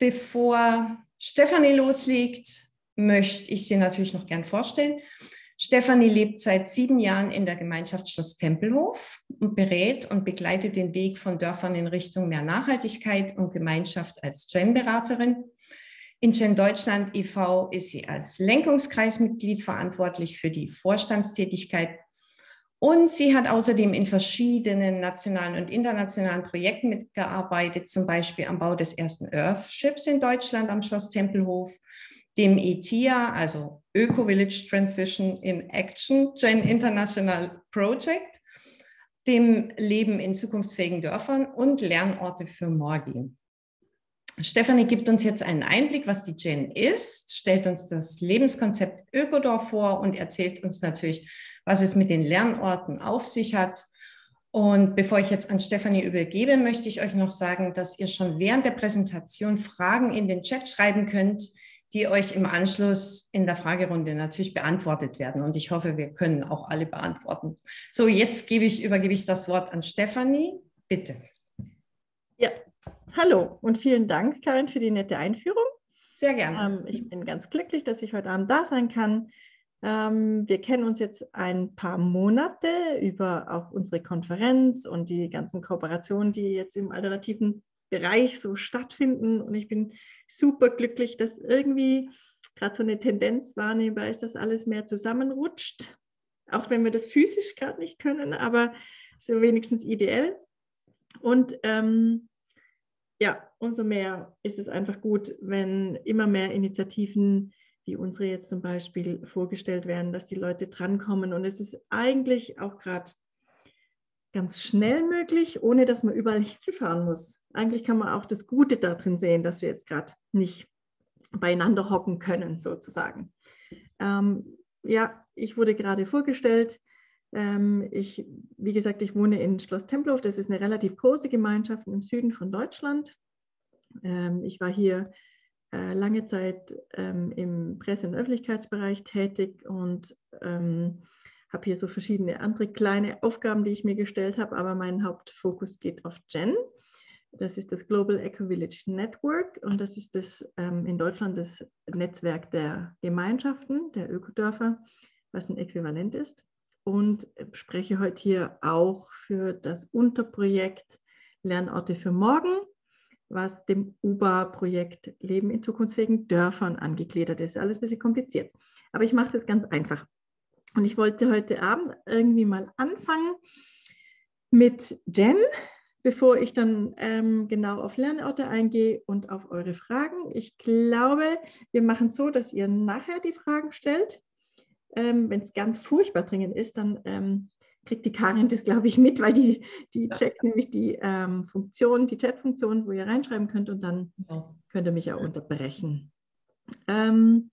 bevor Stefanie loslegt, möchte ich sie natürlich noch gern vorstellen. Stefanie lebt seit sieben Jahren in der Gemeinschaft Schloss Tempelhof und berät und begleitet den Weg von Dörfern in Richtung mehr Nachhaltigkeit und Gemeinschaft als Gen-Beraterin. In Gen Deutschland e.V. ist sie als Lenkungskreismitglied verantwortlich für die Vorstandstätigkeit und sie hat außerdem in verschiedenen nationalen und internationalen Projekten mitgearbeitet, zum Beispiel am Bau des ersten Earthships in Deutschland am Schloss Tempelhof, dem ETIA, also Öko Village Transition in Action, Gen International Project, dem Leben in zukunftsfähigen Dörfern und Lernorte für Morgen. Stefanie gibt uns jetzt einen Einblick, was die Gen ist, stellt uns das Lebenskonzept Ökodorf vor und erzählt uns natürlich, was es mit den Lernorten auf sich hat. Und bevor ich jetzt an Stefanie übergebe, möchte ich euch noch sagen, dass ihr schon während der Präsentation Fragen in den Chat schreiben könnt, die euch im Anschluss in der Fragerunde natürlich beantwortet werden. Und ich hoffe, wir können auch alle beantworten. So, jetzt gebe ich, übergebe ich das Wort an Stefanie. Bitte. Ja, hallo und vielen Dank, Karin, für die nette Einführung. Sehr gerne. Ähm, ich bin ganz glücklich, dass ich heute Abend da sein kann. Ähm, wir kennen uns jetzt ein paar Monate über auch unsere Konferenz und die ganzen Kooperationen, die jetzt im alternativen Bereich so stattfinden. Und ich bin super glücklich, dass irgendwie gerade so eine Tendenz wahrnehmbar ist, dass alles mehr zusammenrutscht. Auch wenn wir das physisch gerade nicht können, aber so wenigstens ideell. Und ähm, ja, umso mehr ist es einfach gut, wenn immer mehr Initiativen wie unsere jetzt zum Beispiel vorgestellt werden, dass die Leute drankommen. Und es ist eigentlich auch gerade ganz schnell möglich, ohne dass man überall hinfahren muss. Eigentlich kann man auch das Gute darin sehen, dass wir jetzt gerade nicht beieinander hocken können, sozusagen. Ähm, ja, ich wurde gerade vorgestellt. Ähm, ich, wie gesagt, ich wohne in Schloss Tempelhof. Das ist eine relativ große Gemeinschaft im Süden von Deutschland. Ähm, ich war hier äh, lange Zeit ähm, im Presse- und Öffentlichkeitsbereich tätig und ähm, habe hier so verschiedene andere kleine Aufgaben, die ich mir gestellt habe, aber mein Hauptfokus geht auf Gen. Das ist das Global Eco Village Network und das ist das ähm, in Deutschland das Netzwerk der Gemeinschaften, der Ökodörfer, was ein Äquivalent ist. Und spreche heute hier auch für das Unterprojekt Lernorte für morgen was dem UBA-Projekt Leben in zukunftsfähigen Dörfern angegliedert ist. Alles ein bisschen kompliziert. Aber ich mache es jetzt ganz einfach. Und ich wollte heute Abend irgendwie mal anfangen mit Jen, bevor ich dann ähm, genau auf Lernorte eingehe und auf eure Fragen. Ich glaube, wir machen es so, dass ihr nachher die Fragen stellt. Ähm, Wenn es ganz furchtbar dringend ist, dann ähm, kriegt die Karin das, glaube ich, mit, weil die, die checkt nämlich die ähm, Funktion, die Chat-Funktion, wo ihr reinschreiben könnt und dann ja. könnt ihr mich auch unterbrechen. Ähm,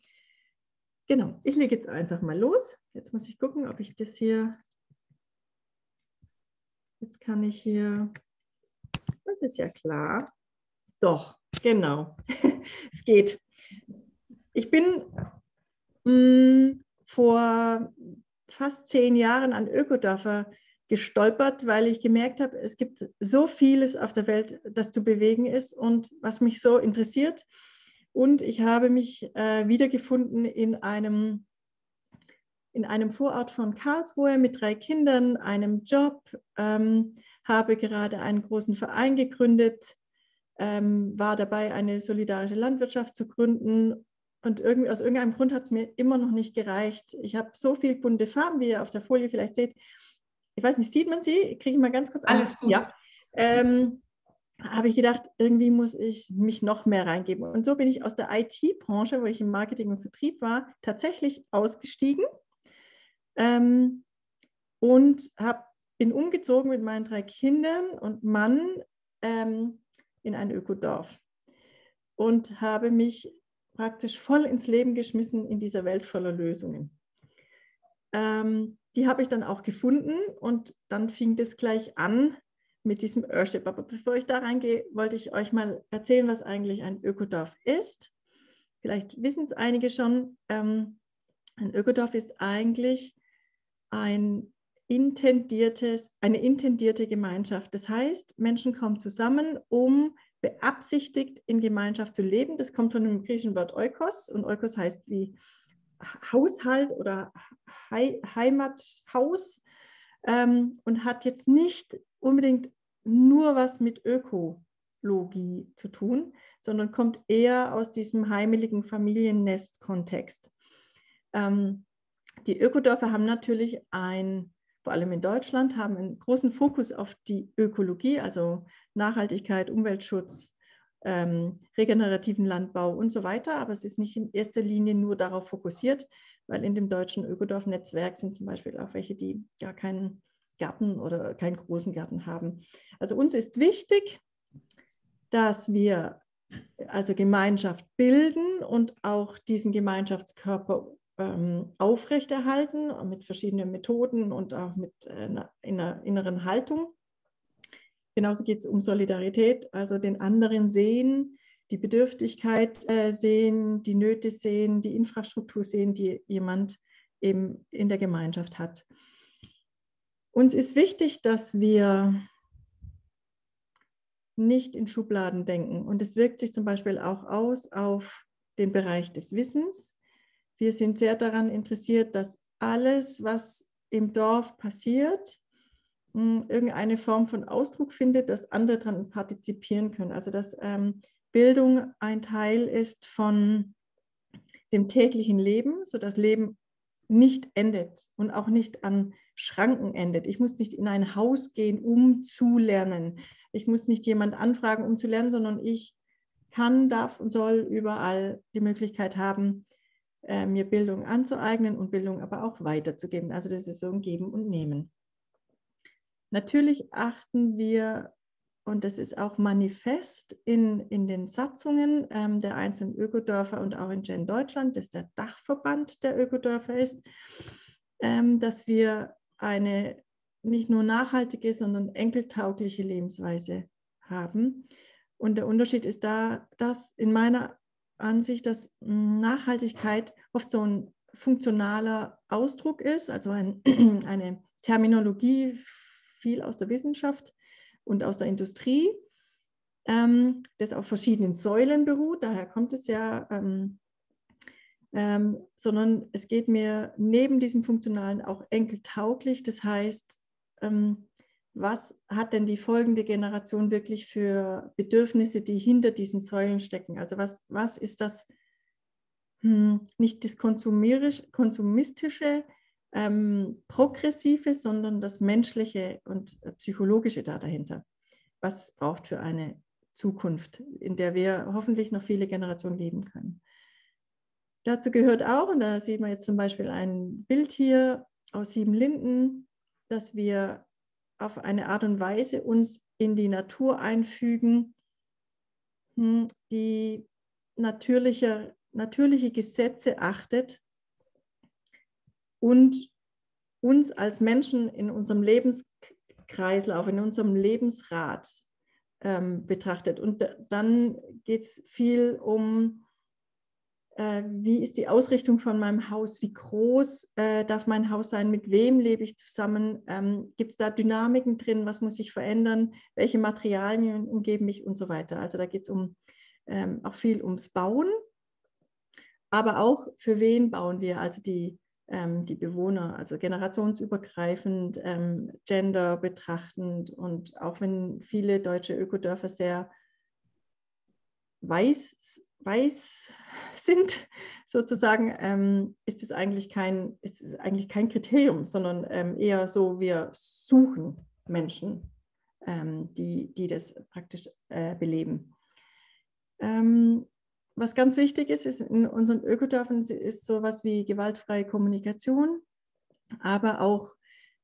genau, ich lege jetzt einfach mal los. Jetzt muss ich gucken, ob ich das hier, jetzt kann ich hier, das ist ja klar. Doch, genau, es geht. Ich bin mh, mm, vor fast zehn Jahren an Ökodörfer gestolpert, weil ich gemerkt habe, es gibt so vieles auf der Welt, das zu bewegen ist und was mich so interessiert. Und ich habe mich äh, wiedergefunden in einem, in einem Vorort von Karlsruhe mit drei Kindern, einem Job, ähm, habe gerade einen großen Verein gegründet, ähm, war dabei, eine solidarische Landwirtschaft zu gründen und irgendwie, aus irgendeinem Grund hat es mir immer noch nicht gereicht. Ich habe so viele bunte Farben, wie ihr auf der Folie vielleicht seht. Ich weiß nicht, sieht man sie? Kriege ich mal ganz kurz an. Alles gut. Ja. Ähm, habe ich gedacht, irgendwie muss ich mich noch mehr reingeben. Und so bin ich aus der IT-Branche, wo ich im Marketing und Vertrieb war, tatsächlich ausgestiegen ähm, und hab, bin umgezogen mit meinen drei Kindern und Mann ähm, in ein Ökodorf und habe mich praktisch voll ins Leben geschmissen in dieser Welt voller Lösungen. Ähm, die habe ich dann auch gefunden und dann fing das gleich an mit diesem Earthship. Aber bevor ich da reingehe, wollte ich euch mal erzählen, was eigentlich ein Ökodorf ist. Vielleicht wissen es einige schon. Ähm, ein Ökodorf ist eigentlich ein intendiertes, eine intendierte Gemeinschaft. Das heißt, Menschen kommen zusammen, um beabsichtigt, in Gemeinschaft zu leben. Das kommt von dem griechischen Wort Oikos und Oikos heißt wie Haushalt oder He Heimathaus ähm, und hat jetzt nicht unbedingt nur was mit Ökologie zu tun, sondern kommt eher aus diesem heimeligen Familiennest-Kontext. Ähm, die Ökodörfer haben natürlich ein, vor allem in Deutschland, haben einen großen Fokus auf die Ökologie, also Nachhaltigkeit, Umweltschutz, ähm, regenerativen Landbau und so weiter. Aber es ist nicht in erster Linie nur darauf fokussiert, weil in dem deutschen Ökodorf-Netzwerk sind zum Beispiel auch welche, die gar keinen Garten oder keinen großen Garten haben. Also uns ist wichtig, dass wir also Gemeinschaft bilden und auch diesen Gemeinschaftskörper ähm, aufrechterhalten mit verschiedenen Methoden und auch mit äh, einer inneren Haltung. Genauso geht es um Solidarität, also den anderen sehen, die Bedürftigkeit äh, sehen, die Nöte sehen, die Infrastruktur sehen, die jemand eben in der Gemeinschaft hat. Uns ist wichtig, dass wir nicht in Schubladen denken. Und es wirkt sich zum Beispiel auch aus auf den Bereich des Wissens. Wir sind sehr daran interessiert, dass alles, was im Dorf passiert, hm, irgendeine Form von Ausdruck findet, dass andere daran partizipieren können. Also dass ähm, Bildung ein Teil ist von dem täglichen Leben, sodass Leben nicht endet und auch nicht an Schranken endet. Ich muss nicht in ein Haus gehen, um zu lernen. Ich muss nicht jemand anfragen, um zu lernen, sondern ich kann, darf und soll überall die Möglichkeit haben, äh, mir Bildung anzueignen und Bildung aber auch weiterzugeben. Also das ist so ein Geben und Nehmen. Natürlich achten wir, und das ist auch manifest in, in den Satzungen ähm, der einzelnen Ökodörfer und auch in Gen Deutschland, das der Dachverband der Ökodörfer ist, ähm, dass wir eine nicht nur nachhaltige, sondern enkeltaugliche Lebensweise haben. Und der Unterschied ist da, dass in meiner Ansicht, dass Nachhaltigkeit oft so ein funktionaler Ausdruck ist, also ein, eine Terminologie viel aus der Wissenschaft und aus der Industrie, ähm, das auf verschiedenen Säulen beruht. Daher kommt es ja, ähm, ähm, sondern es geht mir neben diesem Funktionalen auch enkeltauglich. Das heißt, ähm, was hat denn die folgende Generation wirklich für Bedürfnisse, die hinter diesen Säulen stecken? Also was, was ist das, hm, nicht das konsumistische, ähm, progressive, sondern das menschliche und psychologische da dahinter? Was es braucht für eine Zukunft, in der wir hoffentlich noch viele Generationen leben können. Dazu gehört auch, und da sieht man jetzt zum Beispiel ein Bild hier aus Sieben Linden, dass wir auf eine Art und Weise uns in die Natur einfügen, hm, die natürliche, natürliche Gesetze achtet und uns als Menschen in unserem Lebenskreislauf, in unserem Lebensrat ähm, betrachtet. Und dann geht es viel um wie ist die Ausrichtung von meinem Haus, wie groß äh, darf mein Haus sein, mit wem lebe ich zusammen, ähm, gibt es da Dynamiken drin, was muss ich verändern, welche Materialien umgeben mich? Und so weiter. Also da geht es um, ähm, auch viel ums Bauen, aber auch für wen bauen wir, also die, ähm, die Bewohner, also generationsübergreifend, ähm, gender betrachtend und auch wenn viele deutsche Ökodörfer sehr weiß weiß sind, sozusagen, ähm, ist es eigentlich kein, ist es eigentlich kein Kriterium, sondern ähm, eher so, wir suchen Menschen, ähm, die, die das praktisch äh, beleben. Ähm, was ganz wichtig ist, ist in unseren Ökodörfern ist sowas wie gewaltfreie Kommunikation, aber auch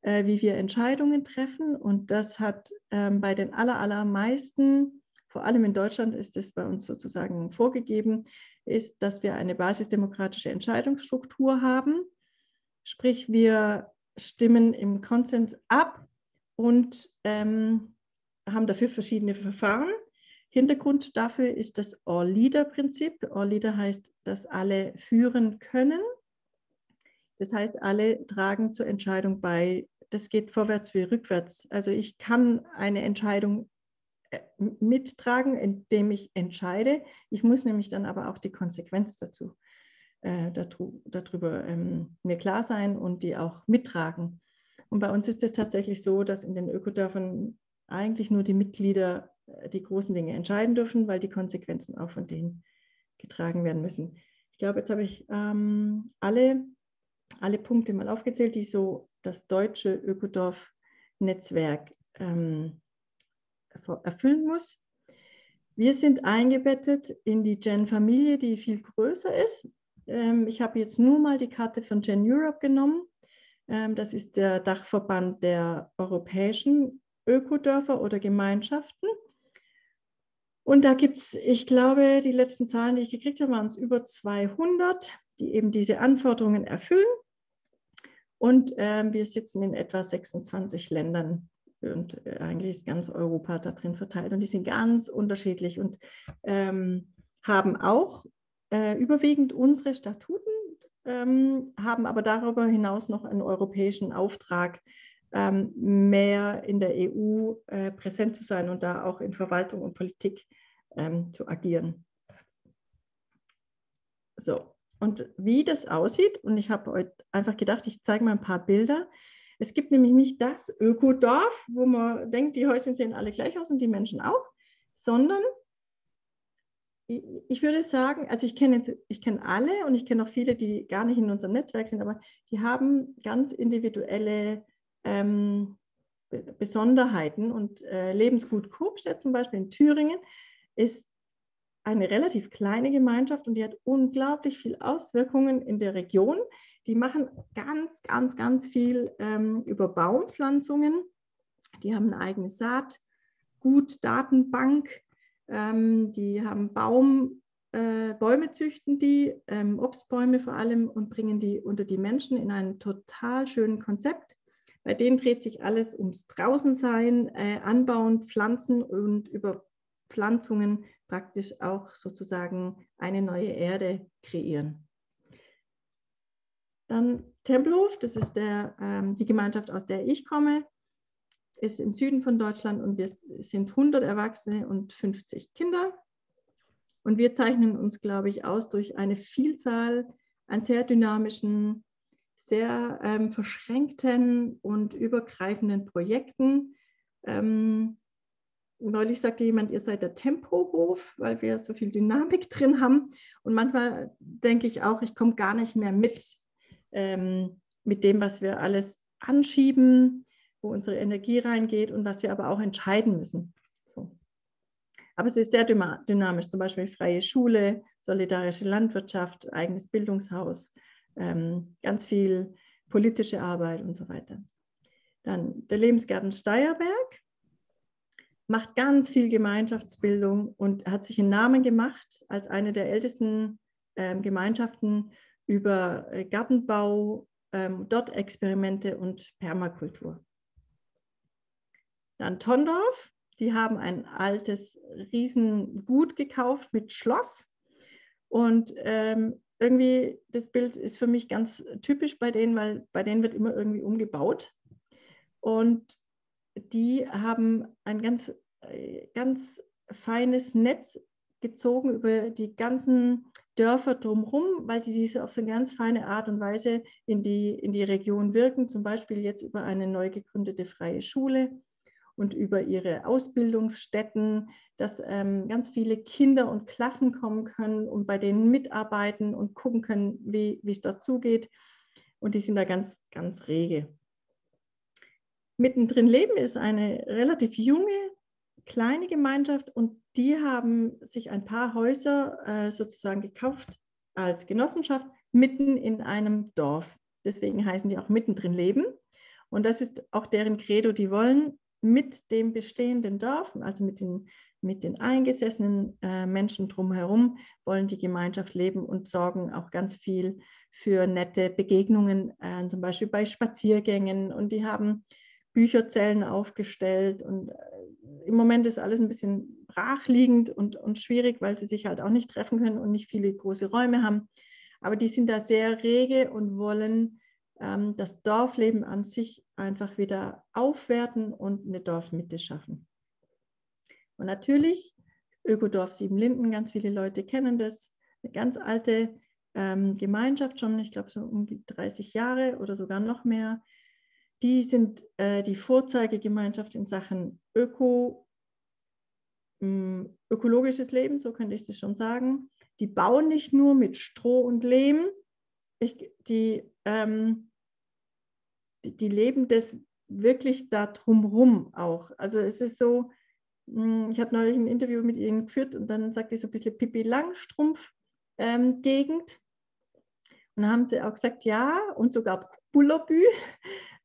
äh, wie wir Entscheidungen treffen. Und das hat ähm, bei den aller, allermeisten vor allem in Deutschland ist es bei uns sozusagen vorgegeben, ist, dass wir eine basisdemokratische Entscheidungsstruktur haben. Sprich, wir stimmen im Konsens ab und ähm, haben dafür verschiedene Verfahren. Hintergrund dafür ist das All-Leader-Prinzip. All-Leader heißt, dass alle führen können. Das heißt, alle tragen zur Entscheidung bei. Das geht vorwärts wie rückwärts. Also ich kann eine Entscheidung mittragen, indem ich entscheide. Ich muss nämlich dann aber auch die Konsequenz dazu äh, darüber ähm, mir klar sein und die auch mittragen. Und bei uns ist es tatsächlich so, dass in den Ökodörfern eigentlich nur die Mitglieder äh, die großen Dinge entscheiden dürfen, weil die Konsequenzen auch von denen getragen werden müssen. Ich glaube, jetzt habe ich ähm, alle, alle Punkte mal aufgezählt, die so das deutsche Ökodorf-Netzwerk ähm, erfüllen muss. Wir sind eingebettet in die Gen-Familie, die viel größer ist. Ähm, ich habe jetzt nur mal die Karte von Gen Europe genommen. Ähm, das ist der Dachverband der europäischen Ökodörfer oder Gemeinschaften. Und da gibt es, ich glaube, die letzten Zahlen, die ich gekriegt habe, waren es über 200, die eben diese Anforderungen erfüllen. Und äh, wir sitzen in etwa 26 Ländern und äh, eigentlich ist ganz Europa da drin verteilt. Und die sind ganz unterschiedlich und ähm, haben auch äh, überwiegend unsere Statuten, ähm, haben aber darüber hinaus noch einen europäischen Auftrag, ähm, mehr in der EU äh, präsent zu sein und da auch in Verwaltung und Politik ähm, zu agieren. So, und wie das aussieht, und ich habe heute einfach gedacht, ich zeige mal ein paar Bilder. Es gibt nämlich nicht das Ökodorf, wo man denkt, die Häuschen sehen alle gleich aus und die Menschen auch, sondern ich würde sagen, also ich kenne ich alle und ich kenne auch viele, die gar nicht in unserem Netzwerk sind, aber die haben ganz individuelle ähm, Besonderheiten und äh, Lebensgut Kurkstedt zum Beispiel in Thüringen ist eine relativ kleine Gemeinschaft und die hat unglaublich viel Auswirkungen in der Region. Die machen ganz, ganz, ganz viel ähm, über Baumpflanzungen. Die haben eine eigene Saatgut, Datenbank. Ähm, die haben Baum, äh, Bäume züchten die, ähm, Obstbäume vor allem und bringen die unter die Menschen in einem total schönen Konzept. Bei denen dreht sich alles ums Draußensein, äh, Anbauen, Pflanzen und über Pflanzungen praktisch auch sozusagen eine neue Erde kreieren. Dann Tempelhof, das ist der, ähm, die Gemeinschaft, aus der ich komme, ist im Süden von Deutschland und wir sind 100 Erwachsene und 50 Kinder. Und wir zeichnen uns, glaube ich, aus durch eine Vielzahl an sehr dynamischen sehr ähm, verschränkten und übergreifenden Projekten. Ähm, neulich sagte jemand, ihr seid der Tempohof, weil wir so viel Dynamik drin haben. Und manchmal denke ich auch, ich komme gar nicht mehr mit, ähm, mit dem, was wir alles anschieben, wo unsere Energie reingeht und was wir aber auch entscheiden müssen. So. Aber es ist sehr dynamisch, zum Beispiel freie Schule, solidarische Landwirtschaft, eigenes Bildungshaus, ähm, ganz viel politische Arbeit und so weiter. Dann der Lebensgarten Steierberg macht ganz viel Gemeinschaftsbildung und hat sich einen Namen gemacht als eine der ältesten ähm, Gemeinschaften über äh, Gartenbau, ähm, Dot-Experimente und Permakultur. Dann Tondorf, die haben ein altes Riesengut gekauft mit Schloss und ähm, irgendwie, das Bild ist für mich ganz typisch bei denen, weil bei denen wird immer irgendwie umgebaut. Und die haben ein ganz, äh, ganz feines Netz gezogen über die ganzen Dörfer drumherum, weil die diese auf so eine ganz feine Art und Weise in die, in die Region wirken, zum Beispiel jetzt über eine neu gegründete freie Schule und über ihre Ausbildungsstätten, dass ähm, ganz viele Kinder und Klassen kommen können und bei denen mitarbeiten und gucken können, wie es dort zugeht. Und die sind da ganz, ganz rege. Mittendrin Leben ist eine relativ junge, kleine Gemeinschaft und die haben sich ein paar Häuser äh, sozusagen gekauft als Genossenschaft mitten in einem Dorf. Deswegen heißen die auch mittendrin Leben. Und das ist auch deren Credo. Die wollen mit dem bestehenden Dorf, also mit den, mit den eingesessenen äh, Menschen drumherum, wollen die Gemeinschaft leben und sorgen auch ganz viel für nette Begegnungen, äh, zum Beispiel bei Spaziergängen. Und die haben Bücherzellen aufgestellt. Und äh, im Moment ist alles ein bisschen brachliegend und, und schwierig, weil sie sich halt auch nicht treffen können und nicht viele große Räume haben. Aber die sind da sehr rege und wollen ähm, das Dorfleben an sich einfach wieder aufwerten und eine Dorfmitte schaffen. Und natürlich, Ökodorf Siebenlinden, ganz viele Leute kennen das, eine ganz alte ähm, Gemeinschaft, schon, ich glaube, so um die 30 Jahre oder sogar noch mehr. Die sind äh, die Vorzeigegemeinschaft in Sachen Öko, mh, hm, ökologisches Leben, so könnte ich das schon sagen. Die bauen nicht nur mit Stroh und Lehm, ich, die, ähm, die, die, leben das wirklich da drumrum auch. Also es ist so, hm, ich habe neulich ein Interview mit ihnen geführt und dann sagte ich so ein bisschen Pippi Langstrumpf-Gegend. Ähm, und dann haben sie auch gesagt, ja, und sogar Bullerbü.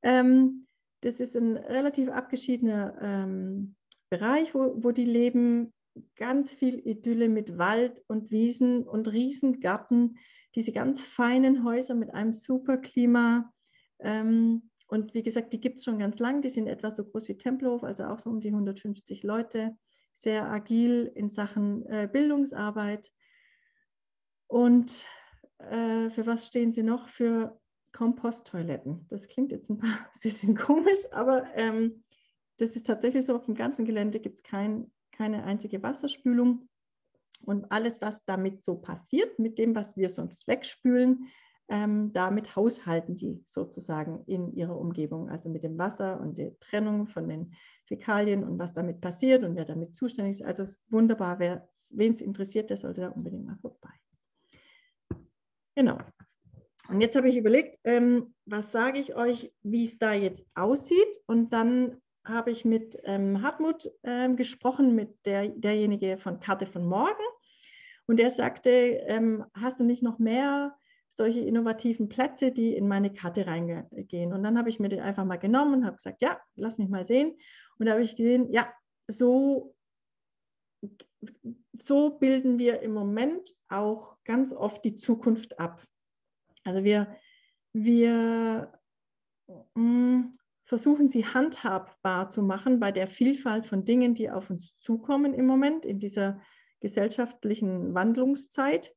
Ähm, das ist ein relativ abgeschiedener ähm, Bereich, wo, wo die leben. Ganz viel Idylle mit Wald und Wiesen und Riesengarten. Diese ganz feinen Häuser mit einem super Klima. Ähm, und wie gesagt, die gibt es schon ganz lang. Die sind etwa so groß wie Tempelhof, also auch so um die 150 Leute. Sehr agil in Sachen äh, Bildungsarbeit. Und äh, für was stehen sie noch? Für Komposttoiletten. Das klingt jetzt ein bisschen komisch, aber ähm, das ist tatsächlich so. Auf dem ganzen Gelände gibt es kein, keine einzige Wasserspülung. Und alles, was damit so passiert, mit dem, was wir sonst wegspülen, ähm, damit haushalten die sozusagen in ihrer Umgebung, also mit dem Wasser und der Trennung von den Fäkalien und was damit passiert und wer damit zuständig ist. Also ist wunderbar, wen es interessiert, der sollte da unbedingt mal vorbei. Genau. Und jetzt habe ich überlegt, ähm, was sage ich euch, wie es da jetzt aussieht. Und dann habe ich mit ähm, Hartmut ähm, gesprochen, mit der, derjenige von Karte von Morgen. Und der sagte, ähm, hast du nicht noch mehr solche innovativen Plätze, die in meine Karte reingehen? Und dann habe ich mir den einfach mal genommen und habe gesagt, ja, lass mich mal sehen. Und da habe ich gesehen, ja, so so bilden wir im Moment auch ganz oft die Zukunft ab. Also wir, wir mm, versuchen sie handhabbar zu machen bei der Vielfalt von Dingen, die auf uns zukommen im Moment in dieser gesellschaftlichen Wandlungszeit.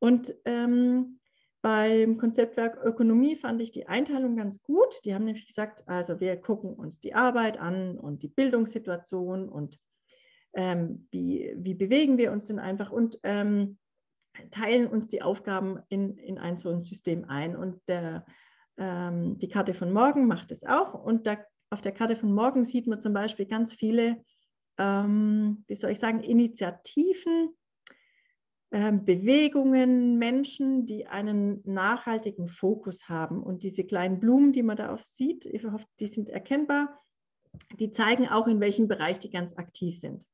Und ähm, beim Konzeptwerk Ökonomie fand ich die Einteilung ganz gut. Die haben nämlich gesagt, also wir gucken uns die Arbeit an und die Bildungssituation und ähm, wie, wie bewegen wir uns denn einfach und ähm, teilen uns die Aufgaben in, in ein so ein System ein. Und der, ähm, die Karte von morgen macht es auch. Und da, auf der Karte von morgen sieht man zum Beispiel ganz viele, ähm, wie soll ich sagen, Initiativen, ähm, Bewegungen, Menschen, die einen nachhaltigen Fokus haben. Und diese kleinen Blumen, die man da auch sieht, ich hoffe, die sind erkennbar, die zeigen auch, in welchem Bereich die ganz aktiv sind.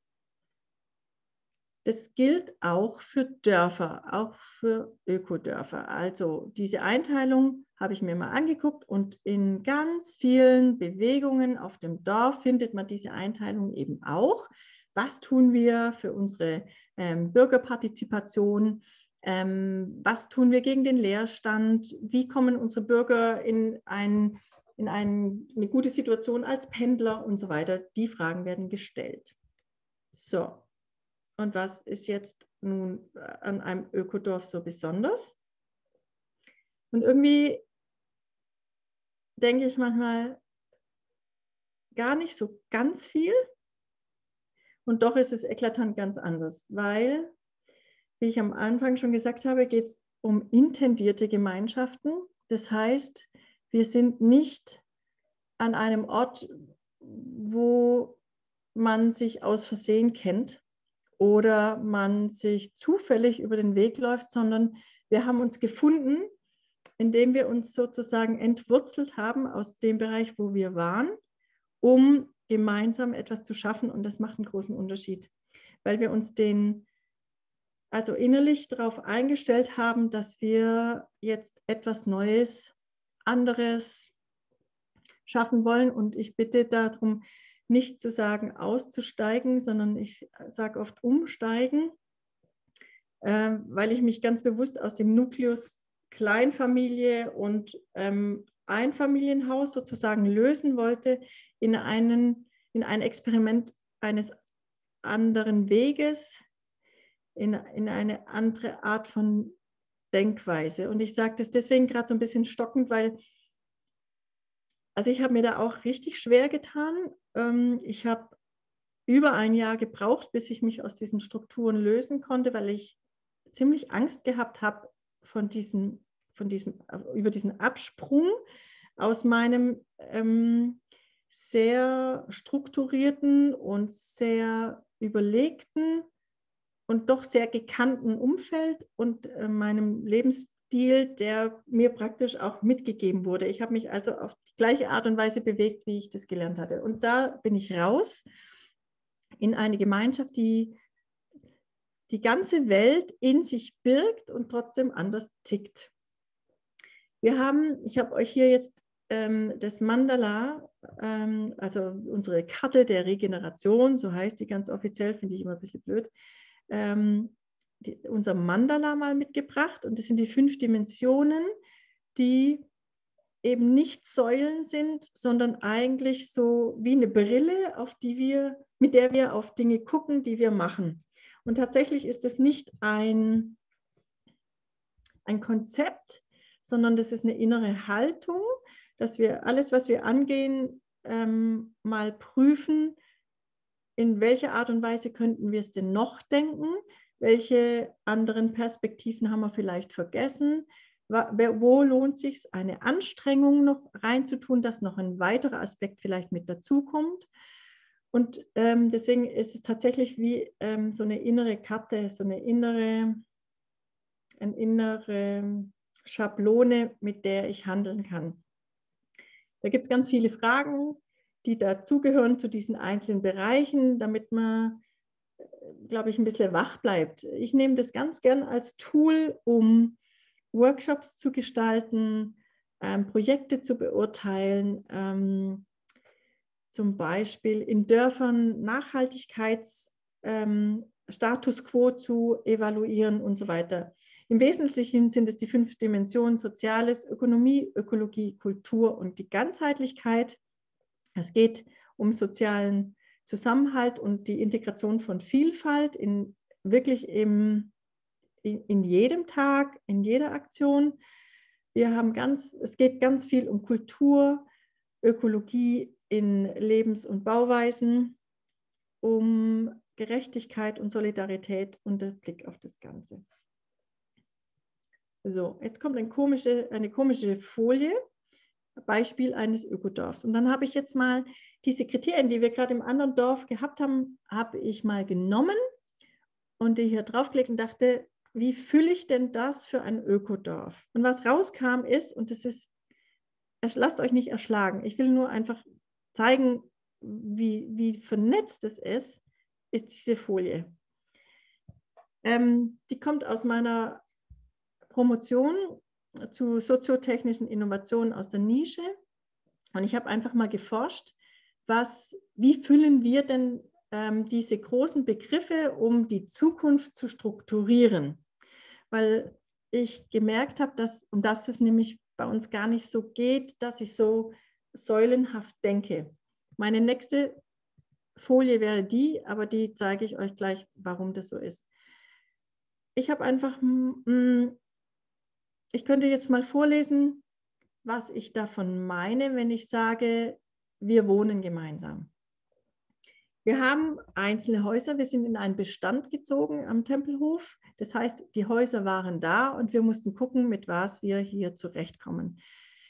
Das gilt auch für Dörfer, auch für Ökodörfer. Also diese Einteilung habe ich mir mal angeguckt und in ganz vielen Bewegungen auf dem Dorf findet man diese Einteilung eben auch. Was tun wir für unsere ähm, Bürgerpartizipation? Ähm, was tun wir gegen den Leerstand? Wie kommen unsere Bürger in, ein, in ein, eine gute Situation als Pendler und so weiter? Die Fragen werden gestellt. So, und was ist jetzt nun äh, an einem Ökodorf so besonders? Und irgendwie denke ich manchmal gar nicht so ganz viel. Und doch ist es eklatant ganz anders, weil, wie ich am Anfang schon gesagt habe, geht es um intendierte Gemeinschaften. Das heißt, wir sind nicht an einem Ort, wo man sich aus Versehen kennt, oder man sich zufällig über den Weg läuft, sondern wir haben uns gefunden, indem wir uns sozusagen entwurzelt haben aus dem Bereich, wo wir waren, um gemeinsam etwas zu schaffen. Und das macht einen großen Unterschied, weil wir uns den, also innerlich darauf eingestellt haben, dass wir jetzt etwas Neues, anderes schaffen wollen. Und ich bitte darum, nicht zu sagen auszusteigen, sondern ich sage oft umsteigen, äh, weil ich mich ganz bewusst aus dem Nukleus Kleinfamilie und ähm, Einfamilienhaus sozusagen lösen wollte in, einen, in ein Experiment eines anderen Weges, in, in eine andere Art von Denkweise. Und ich sage das deswegen gerade so ein bisschen stockend, weil also ich habe mir da auch richtig schwer getan. Ähm, ich habe über ein Jahr gebraucht, bis ich mich aus diesen Strukturen lösen konnte, weil ich ziemlich Angst gehabt habe von diesem, von diesem, über diesen Absprung aus meinem ähm, sehr strukturierten und sehr überlegten und doch sehr gekannten Umfeld und äh, meinem Lebensstil, der mir praktisch auch mitgegeben wurde. Ich habe mich also auf die gleiche Art und Weise bewegt, wie ich das gelernt hatte. Und da bin ich raus in eine Gemeinschaft, die die ganze Welt in sich birgt und trotzdem anders tickt. Wir haben, ich habe euch hier jetzt ähm, das Mandala, ähm, also unsere Karte der Regeneration, so heißt die ganz offiziell, finde ich immer ein bisschen blöd, ähm, die, unser Mandala mal mitgebracht. Und das sind die fünf Dimensionen, die eben nicht Säulen sind, sondern eigentlich so wie eine Brille, auf die wir, mit der wir auf Dinge gucken, die wir machen. Und tatsächlich ist es nicht ein, ein Konzept, sondern das ist eine innere Haltung, dass wir alles, was wir angehen, ähm, mal prüfen, in welcher Art und Weise könnten wir es denn noch denken, welche anderen Perspektiven haben wir vielleicht vergessen, wo lohnt sich eine Anstrengung noch reinzutun, dass noch ein weiterer Aspekt vielleicht mit dazukommt. Und ähm, deswegen ist es tatsächlich wie ähm, so eine innere Karte, so eine innere, eine innere Schablone, mit der ich handeln kann. Da gibt es ganz viele Fragen, die dazugehören zu diesen einzelnen Bereichen, damit man, glaube ich, ein bisschen wach bleibt. Ich nehme das ganz gern als Tool, um Workshops zu gestalten, ähm, Projekte zu beurteilen, ähm, zum Beispiel in Dörfern Nachhaltigkeitsstatus ähm, quo zu evaluieren und so weiter. Im Wesentlichen sind es die fünf Dimensionen Soziales, Ökonomie, Ökologie, Kultur und die Ganzheitlichkeit. Es geht um sozialen Zusammenhalt und die Integration von Vielfalt in wirklich im, in, in jedem Tag, in jeder Aktion. Wir haben ganz, es geht ganz viel um Kultur, Ökologie in Lebens- und Bauweisen, um Gerechtigkeit und Solidarität und der Blick auf das Ganze. So, jetzt kommt eine komische, eine komische Folie, Beispiel eines Ökodorfs. Und dann habe ich jetzt mal diese Kriterien, die wir gerade im anderen Dorf gehabt haben, habe ich mal genommen und die hier draufgelegt und dachte, wie fülle ich denn das für ein Ökodorf? Und was rauskam ist, und das ist, lasst euch nicht erschlagen, ich will nur einfach zeigen, wie, wie vernetzt es ist, ist diese Folie. Ähm, die kommt aus meiner Promotion zu soziotechnischen Innovationen aus der Nische. Und ich habe einfach mal geforscht, was, wie füllen wir denn ähm, diese großen Begriffe, um die Zukunft zu strukturieren? Weil ich gemerkt habe, dass, um das es nämlich bei uns gar nicht so geht, dass ich so säulenhaft denke. Meine nächste Folie wäre die, aber die zeige ich euch gleich, warum das so ist. Ich habe einfach mm, ich könnte jetzt mal vorlesen, was ich davon meine, wenn ich sage, wir wohnen gemeinsam. Wir haben einzelne Häuser, wir sind in einen Bestand gezogen am Tempelhof. Das heißt, die Häuser waren da und wir mussten gucken, mit was wir hier zurechtkommen.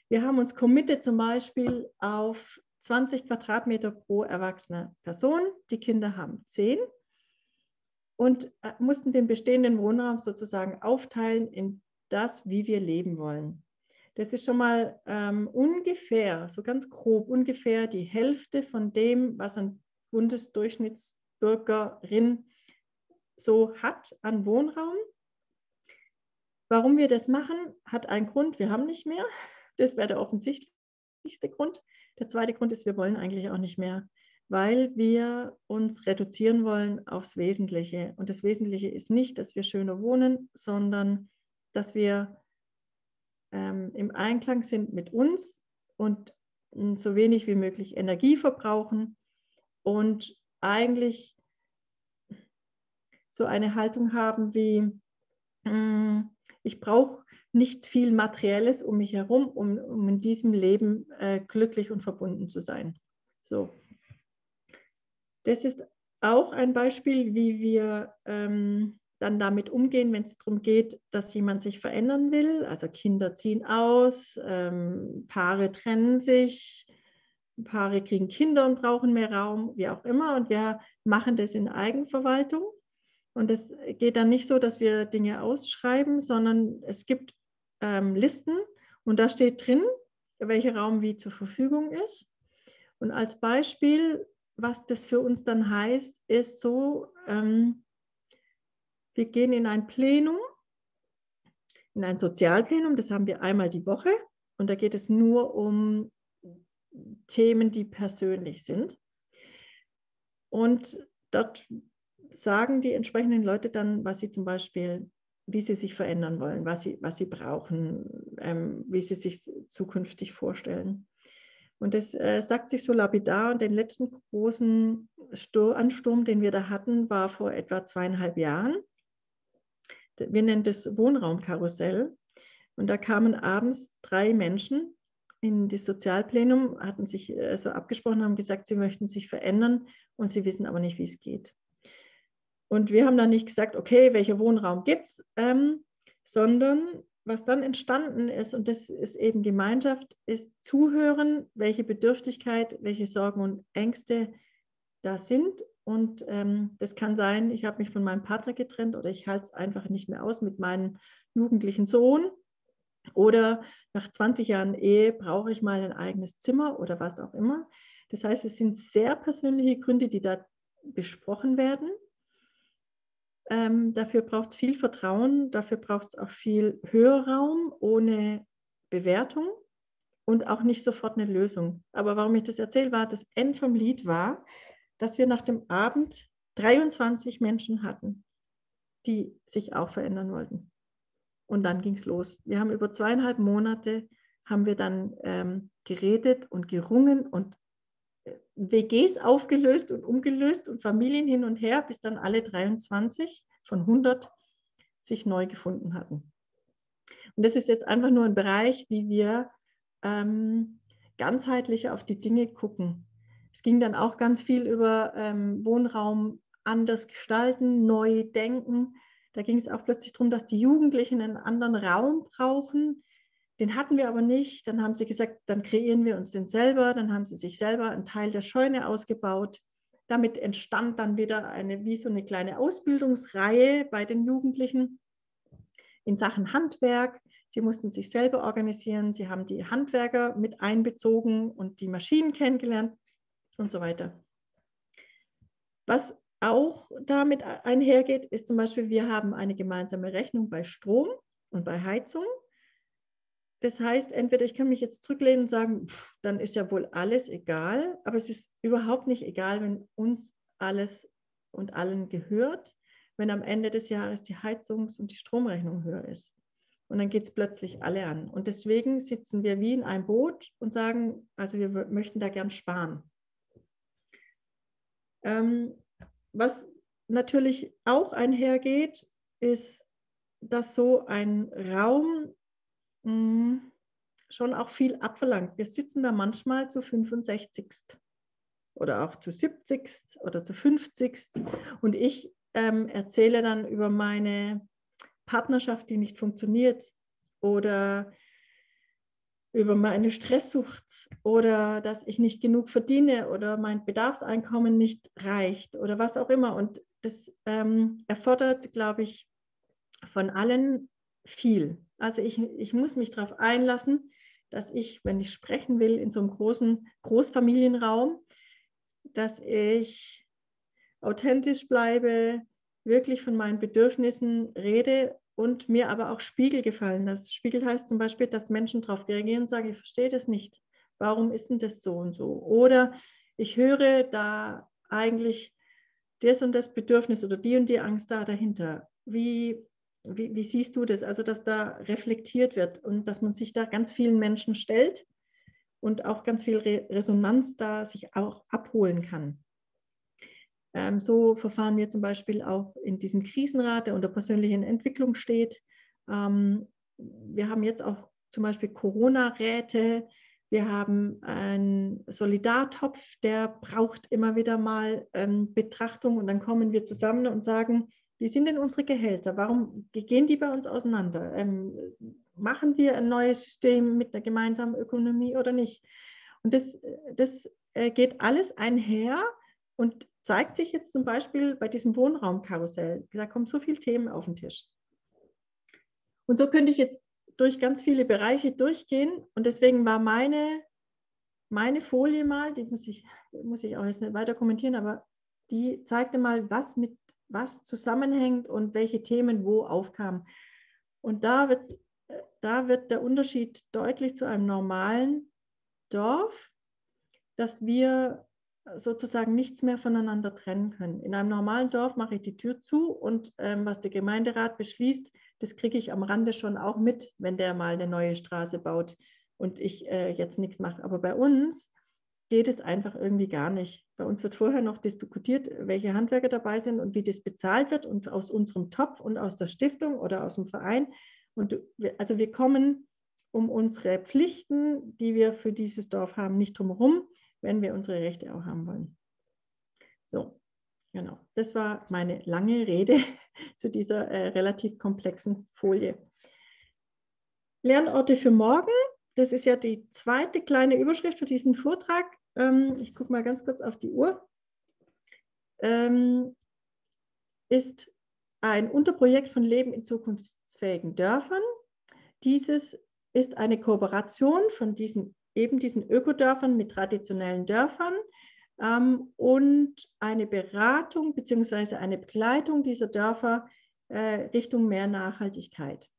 Wir haben uns committed zum Beispiel auf 20 Quadratmeter pro erwachsene Person. Die Kinder haben 10 und äh, mussten den bestehenden Wohnraum sozusagen aufteilen in das, wie wir leben wollen. Das ist schon mal ähm, ungefähr, so ganz grob, ungefähr die Hälfte von dem, was ein Bundesdurchschnittsbürgerin so hat an Wohnraum. Warum wir das machen, hat einen Grund, wir haben nicht mehr. Das wäre der offensichtlichste Grund. Der zweite Grund ist, wir wollen eigentlich auch nicht mehr, weil wir uns reduzieren wollen aufs Wesentliche. Und das Wesentliche ist nicht, dass wir schöner wohnen, sondern dass wir ähm, im Einklang sind mit uns und so wenig wie möglich Energie verbrauchen und eigentlich so eine Haltung haben wie, äh, ich brauche nicht viel Materielles um mich herum, um, um in diesem Leben äh, glücklich und verbunden zu sein. So. Das ist auch ein Beispiel, wie wir ähm, dann damit umgehen, wenn es darum geht, dass jemand sich verändern will. Also Kinder ziehen aus, ähm, Paare trennen sich, Paare kriegen Kinder und brauchen mehr Raum, wie auch immer. Und wir machen das in Eigenverwaltung. Und es geht dann nicht so, dass wir Dinge ausschreiben, sondern es gibt ähm, Listen und da steht drin, welcher Raum wie zur Verfügung ist. Und als Beispiel, was das für uns dann heißt, ist so, ähm, wir gehen in ein Plenum, in ein Sozialplenum, das haben wir einmal die Woche und da geht es nur um Themen, die persönlich sind. Und dort sagen die entsprechenden Leute dann, was sie zum Beispiel, wie sie sich verändern wollen, was sie, was sie brauchen, ähm, wie sie sich zukünftig vorstellen. Und das äh, sagt sich so lapidar. Und den letzten großen Stur Ansturm, den wir da hatten, war vor etwa zweieinhalb Jahren. Wir nennen das Wohnraumkarussell. Und da kamen abends drei Menschen in das Sozialplenum, hatten sich äh, so abgesprochen, haben gesagt, sie möchten sich verändern und sie wissen aber nicht, wie es geht. Und wir haben dann nicht gesagt, okay, welcher Wohnraum gibt es, ähm, sondern was dann entstanden ist, und das ist eben Gemeinschaft, ist zuhören, welche Bedürftigkeit, welche Sorgen und Ängste da sind. Und ähm, das kann sein, ich habe mich von meinem Partner getrennt oder ich halte es einfach nicht mehr aus mit meinem jugendlichen Sohn. Oder nach 20 Jahren Ehe brauche ich mal ein eigenes Zimmer oder was auch immer. Das heißt, es sind sehr persönliche Gründe, die da besprochen werden. Ähm, dafür braucht es viel Vertrauen, dafür braucht es auch viel Hörraum ohne Bewertung und auch nicht sofort eine Lösung. Aber warum ich das erzähle, war, das End vom Lied war, dass wir nach dem Abend 23 Menschen hatten, die sich auch verändern wollten. Und dann ging es los. Wir haben über zweieinhalb Monate haben wir dann ähm, geredet und gerungen und WGs aufgelöst und umgelöst und Familien hin und her, bis dann alle 23 von 100 sich neu gefunden hatten. Und das ist jetzt einfach nur ein Bereich, wie wir ähm, ganzheitlich auf die Dinge gucken. Es ging dann auch ganz viel über ähm, Wohnraum anders gestalten, neu denken. Da ging es auch plötzlich darum, dass die Jugendlichen einen anderen Raum brauchen, den hatten wir aber nicht. Dann haben sie gesagt, dann kreieren wir uns den selber. Dann haben sie sich selber einen Teil der Scheune ausgebaut. Damit entstand dann wieder eine, wie so eine kleine Ausbildungsreihe bei den Jugendlichen in Sachen Handwerk. Sie mussten sich selber organisieren. Sie haben die Handwerker mit einbezogen und die Maschinen kennengelernt und so weiter. Was auch damit einhergeht, ist zum Beispiel, wir haben eine gemeinsame Rechnung bei Strom und bei Heizung. Das heißt, entweder ich kann mich jetzt zurücklehnen und sagen, pff, dann ist ja wohl alles egal, aber es ist überhaupt nicht egal, wenn uns alles und allen gehört, wenn am Ende des Jahres die Heizungs- und die Stromrechnung höher ist. Und dann geht es plötzlich alle an. Und deswegen sitzen wir wie in einem Boot und sagen, also wir möchten da gern sparen. Ähm, was natürlich auch einhergeht, ist, dass so ein Raum mh, schon auch viel abverlangt. Wir sitzen da manchmal zu 65. oder auch zu 70. oder zu 50. Und ich ähm, erzähle dann über meine Partnerschaft, die nicht funktioniert oder über meine Stresssucht oder dass ich nicht genug verdiene oder mein Bedarfseinkommen nicht reicht oder was auch immer. Und das ähm, erfordert, glaube ich, von allen viel. Also ich, ich muss mich darauf einlassen, dass ich, wenn ich sprechen will, in so einem großen Großfamilienraum, dass ich authentisch bleibe, wirklich von meinen Bedürfnissen rede und mir aber auch Spiegel gefallen. Das Spiegel heißt zum Beispiel, dass Menschen darauf reagieren und sagen, ich verstehe das nicht. Warum ist denn das so und so? Oder ich höre da eigentlich das und das Bedürfnis oder die und die Angst da dahinter. Wie wie, wie, siehst du das? Also, dass da reflektiert wird und dass man sich da ganz vielen Menschen stellt und auch ganz viel Re Resonanz da sich auch abholen kann. Ähm, so verfahren wir zum Beispiel auch in diesem Krisenrat, der unter persönlichen Entwicklung steht. Ähm, wir haben jetzt auch zum Beispiel Corona-Räte. Wir haben einen Solidartopf, der braucht immer wieder mal ähm, Betrachtung und dann kommen wir zusammen und sagen, wie sind denn unsere Gehälter? Warum gehen die bei uns auseinander? Ähm, machen wir ein neues System mit einer gemeinsamen Ökonomie oder nicht? Und das, das äh, geht alles einher und zeigt sich jetzt zum Beispiel bei diesem Wohnraumkarussell. Da kommen so viele Themen auf den Tisch. Und so könnte ich jetzt durch ganz viele Bereiche durchgehen. Und deswegen war meine, meine Folie mal, die muss ich, muss ich auch jetzt nicht weiter kommentieren, aber die zeigte mal, was mit was zusammenhängt und welche Themen wo aufkamen. Und da da wird der Unterschied deutlich zu einem normalen Dorf, dass wir sozusagen nichts mehr voneinander trennen können. In einem normalen Dorf mache ich die Tür zu und ähm, was der Gemeinderat beschließt, das kriege ich am Rande schon auch mit, wenn der mal eine neue Straße baut und ich äh, jetzt nichts mache. Aber bei uns geht es einfach irgendwie gar nicht. Bei uns wird vorher noch diskutiert, welche Handwerker dabei sind und wie das bezahlt wird und aus unserem Topf und aus der Stiftung oder aus dem Verein. Und also wir kommen um unsere Pflichten, die wir für dieses Dorf haben, nicht drumherum wenn wir unsere Rechte auch haben wollen. So, genau. Das war meine lange Rede zu dieser äh, relativ komplexen Folie. Lernorte für morgen. Das ist ja die zweite kleine Überschrift für diesen Vortrag. Ähm, ich gucke mal ganz kurz auf die Uhr. Ähm, ist ein Unterprojekt von Leben in zukunftsfähigen Dörfern. Dieses ist eine Kooperation von diesen eben diesen Ökodörfern mit traditionellen Dörfern ähm, und eine Beratung bzw. eine Begleitung dieser Dörfer äh, Richtung mehr Nachhaltigkeit.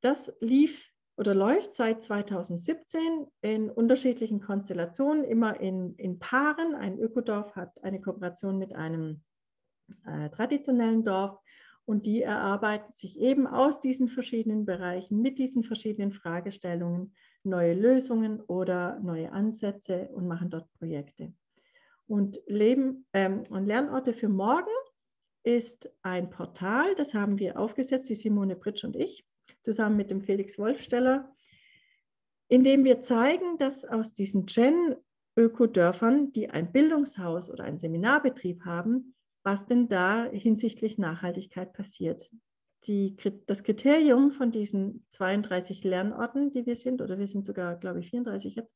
Das lief oder läuft seit 2017 in unterschiedlichen Konstellationen, immer in, in Paaren. Ein Ökodorf hat eine Kooperation mit einem äh, traditionellen Dorf und die erarbeiten sich eben aus diesen verschiedenen Bereichen mit diesen verschiedenen Fragestellungen neue Lösungen oder neue Ansätze und machen dort Projekte. Und, Leben, ähm, und Lernorte für morgen ist ein Portal, das haben wir aufgesetzt, die Simone Britsch und ich, zusammen mit dem Felix Wolfsteller, in dem wir zeigen, dass aus diesen Gen-Ökodörfern, die ein Bildungshaus oder einen Seminarbetrieb haben, was denn da hinsichtlich Nachhaltigkeit passiert. Die, das Kriterium von diesen 32 Lernorten, die wir sind, oder wir sind sogar, glaube ich, 34 jetzt,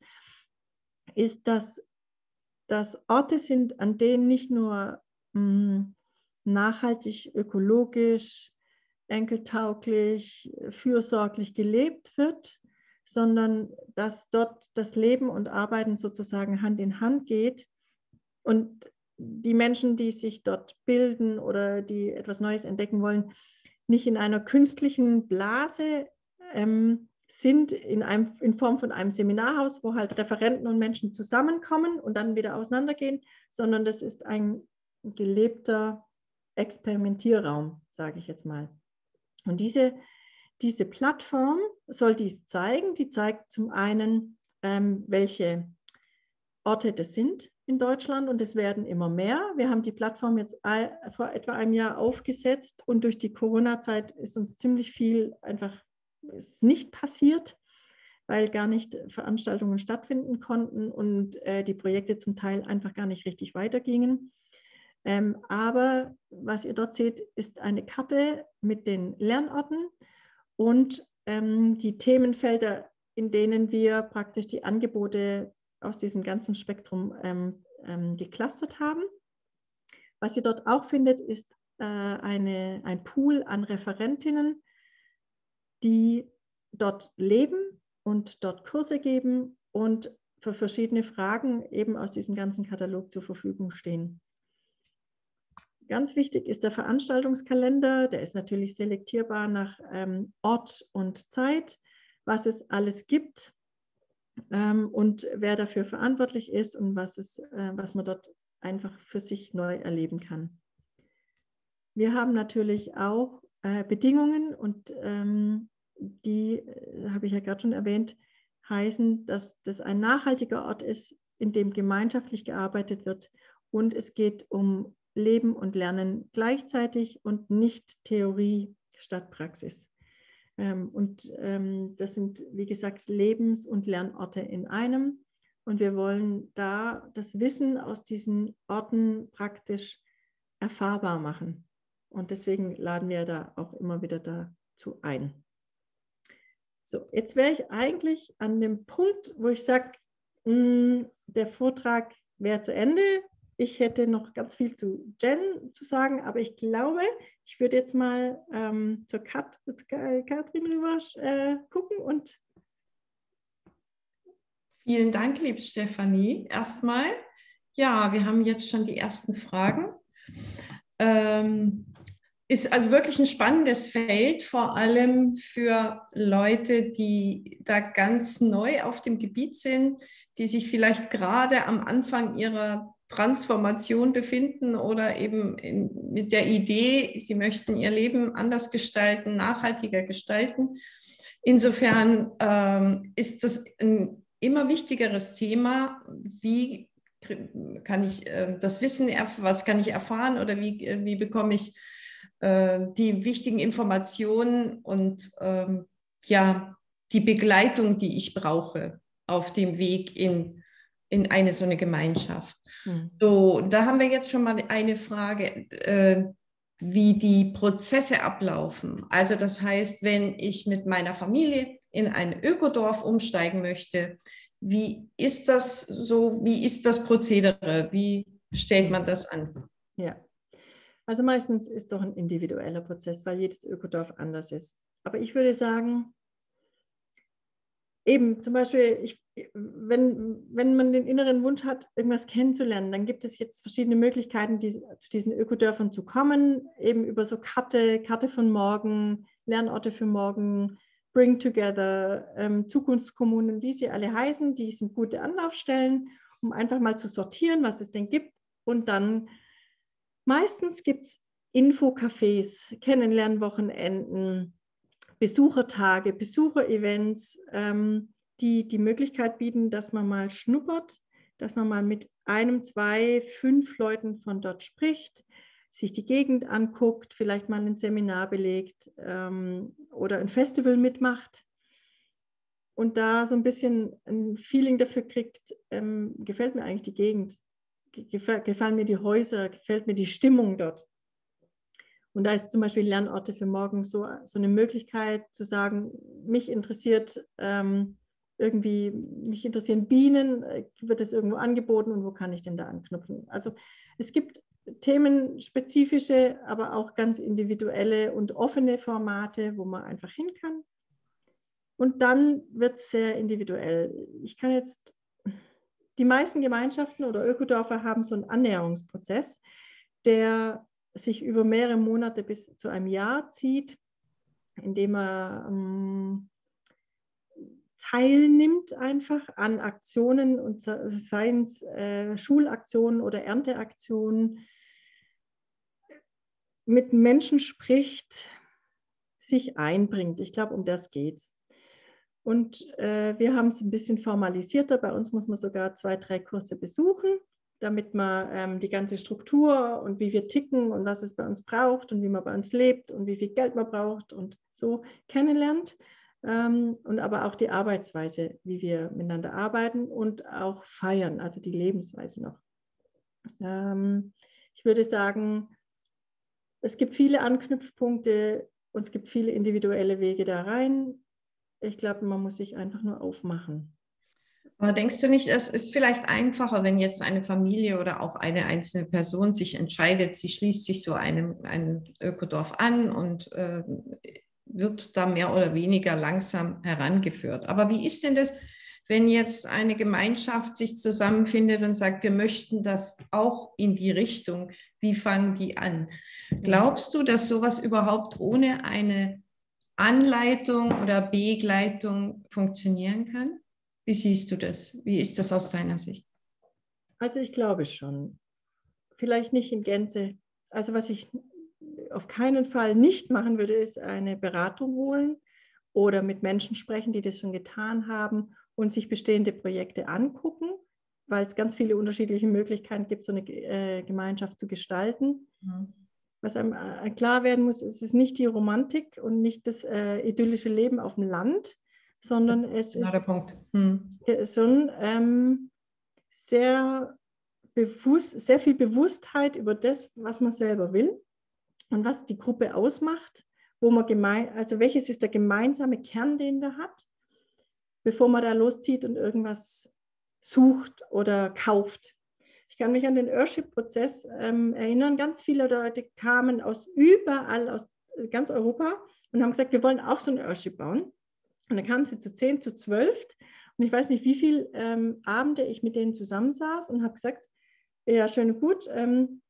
ist, dass das Orte sind, an denen nicht nur mh, hm, nachhaltig, ökologisch, enkeltauglich, fürsorglich gelebt wird, sondern dass dort das Leben und Arbeiten sozusagen Hand in Hand geht. Und die Menschen, die sich dort bilden oder die etwas Neues entdecken wollen, nicht in einer künstlichen Blase ähm, sind, in, einem, in Form von einem Seminarhaus, wo halt Referenten und Menschen zusammenkommen und dann wieder auseinandergehen, sondern das ist ein gelebter Experimentierraum, sage ich jetzt mal. Und diese, diese Plattform soll dies zeigen. Die zeigt zum einen, ähm, welche Orte das sind, in Deutschland und es werden immer mehr. Wir haben die Plattform jetzt vor etwa einem Jahr aufgesetzt und durch die Corona-Zeit ist uns ziemlich viel einfach ist nicht passiert, weil gar nicht Veranstaltungen stattfinden konnten und äh, die Projekte zum Teil einfach gar nicht richtig weitergingen. Ähm, aber was ihr dort seht, ist eine Karte mit den Lernorten und ähm, die Themenfelder, in denen wir praktisch die Angebote aus diesem ganzen Spektrum ähm, ähm, geclustert haben. Was ihr dort auch findet, ist äh, eine, ein Pool an Referentinnen, die dort leben und dort Kurse geben und für verschiedene Fragen eben aus diesem ganzen Katalog zur Verfügung stehen. Ganz wichtig ist der Veranstaltungskalender. Der ist natürlich selektierbar nach ähm, Ort und Zeit, was es alles gibt ähm, und wer dafür verantwortlich ist und was, es, äh, was man dort einfach für sich neu erleben kann. Wir haben natürlich auch äh, Bedingungen und ähm, die, äh, habe ich ja gerade schon erwähnt, heißen, dass das ein nachhaltiger Ort ist, in dem gemeinschaftlich gearbeitet wird und es geht um Leben und Lernen gleichzeitig und nicht Theorie statt Praxis. Ähm, und ähm, das sind, wie gesagt, Lebens- und Lernorte in einem. Und wir wollen da das Wissen aus diesen Orten praktisch erfahrbar machen. Und deswegen laden wir da auch immer wieder dazu ein. So, jetzt wäre ich eigentlich an dem Punkt, wo ich sage, hm, der Vortrag wäre zu Ende. Ich hätte noch ganz viel zu Jen zu sagen, aber ich glaube, ich würde jetzt mal ähm, zur Kat, Katrin rüber äh, gucken und. Vielen Dank, liebe Stefanie. Erstmal, ja, wir haben jetzt schon die ersten Fragen. Ähm, ist also wirklich ein spannendes Feld, vor allem für Leute, die da ganz neu auf dem Gebiet sind, die sich vielleicht gerade am Anfang ihrer Transformation befinden oder eben in, mit der Idee, sie möchten ihr Leben anders gestalten, nachhaltiger gestalten. Insofern ähm, ist das ein immer wichtigeres Thema, wie kann ich äh, das Wissen, was kann ich erfahren oder wie, äh, wie bekomme ich äh, die wichtigen Informationen und ähm, ja, die Begleitung, die ich brauche auf dem Weg in, in eine so eine Gemeinschaft. Mhm. So, da haben wir jetzt schon mal eine Frage, äh, wie die Prozesse ablaufen. Also das heißt, wenn ich mit meiner Familie in ein Ökodorf umsteigen möchte, wie ist das so, wie ist das Prozedere? Wie stellt man das an? Ja, also meistens ist doch ein individueller Prozess, weil jedes Ökodorf anders ist. Aber ich würde sagen, eben zum Beispiel, ich, wenn, wenn man den inneren Wunsch hat, irgendwas kennenzulernen, dann gibt es jetzt verschiedene Möglichkeiten, die, zu diesen Ökodörfern zu kommen, eben über so Karte, Karte von morgen, Lernorte für morgen, Bring Together, ähm, Zukunftskommunen, wie sie alle heißen, die sind gute Anlaufstellen, um einfach mal zu sortieren, was es denn gibt. Und dann Meistens gibt es Infocafés, Kennenlernwochenenden, Besuchertage, Besucherevents, ähm, die die Möglichkeit bieten, dass man mal schnuppert, dass man mal mit einem, zwei, fünf Leuten von dort spricht, sich die Gegend anguckt, vielleicht mal ein Seminar belegt ähm, oder ein Festival mitmacht und da so ein bisschen ein Feeling dafür kriegt, ähm, gefällt mir eigentlich die Gegend, gefallen mir die Häuser, gefällt mir die Stimmung dort. Und da ist zum Beispiel Lernorte für morgen so, so eine Möglichkeit zu sagen, mich interessiert ähm, irgendwie, mich interessieren Bienen, äh, wird es irgendwo angeboten und wo kann ich denn da anknüpfen? Also es gibt themenspezifische, aber auch ganz individuelle und offene Formate, wo man einfach hin kann. Und dann wird es sehr individuell. Ich kann jetzt die meisten Gemeinschaften oder Ökodörfer haben so einen Annäherungsprozess, der sich über mehrere Monate bis zu einem Jahr zieht, indem er ähm, teilnimmt einfach an Aktionen und seien es äh, Schulaktionen oder Ernteaktionen, mit Menschen spricht, sich einbringt. Ich glaube, um das geht es. Und äh, wir haben es ein bisschen formalisierter. Bei uns muss man sogar zwei, drei Kurse besuchen, damit man ähm, die ganze Struktur und wie wir ticken und was es bei uns braucht und wie man bei uns lebt und wie viel Geld man braucht und so kennenlernt. Ähm, und aber auch die Arbeitsweise, wie wir miteinander arbeiten und auch feiern, also die Lebensweise noch. Ähm, ich würde sagen, es gibt viele Anknüpfpunkte und es gibt viele individuelle Wege da rein. Ich glaube, man muss sich einfach nur aufmachen. Aber denkst du nicht, es ist vielleicht einfacher, wenn jetzt eine Familie oder auch eine einzelne Person sich entscheidet, sie schließt sich so einem, einem Ökodorf an und äh, wird da mehr oder weniger langsam herangeführt. Aber wie ist denn das, wenn jetzt eine Gemeinschaft sich zusammenfindet und sagt, wir möchten das auch in die Richtung, wie fangen die an? Glaubst du, dass sowas überhaupt ohne eine Anleitung oder Begleitung funktionieren kann? Wie siehst du das? Wie ist das aus deiner Sicht? Also ich glaube schon. Vielleicht nicht in Gänze. Also was ich auf keinen Fall nicht machen würde, ist eine Beratung holen oder mit Menschen sprechen, die das schon getan haben und sich bestehende Projekte angucken, weil es ganz viele unterschiedliche Möglichkeiten gibt, so eine äh, Gemeinschaft zu gestalten. Mhm. was einem äh, klar werden muss, es ist nicht die Romantik und nicht das äh, idyllische Leben auf dem Land, sondern es ist hm. so ähm, sehr bewusst, sehr viel Bewusstheit über das, was man selber will und was die Gruppe ausmacht, wo man gemein, also welches ist der gemeinsame Kern, den wir hat, bevor man da loszieht und irgendwas sucht oder kauft. Ich kann mich an den Earship-Prozess ähm, erinnern. Ganz viele Leute kamen aus überall, aus ganz Europa und haben gesagt, wir wollen auch so ein Earship bauen. Und dann kamen sie zu zehn, zu zwölf. Und ich weiß nicht, wie viele ähm, Abende ich mit denen zusammensaß und habe gesagt, ja, schön und gut, ähm,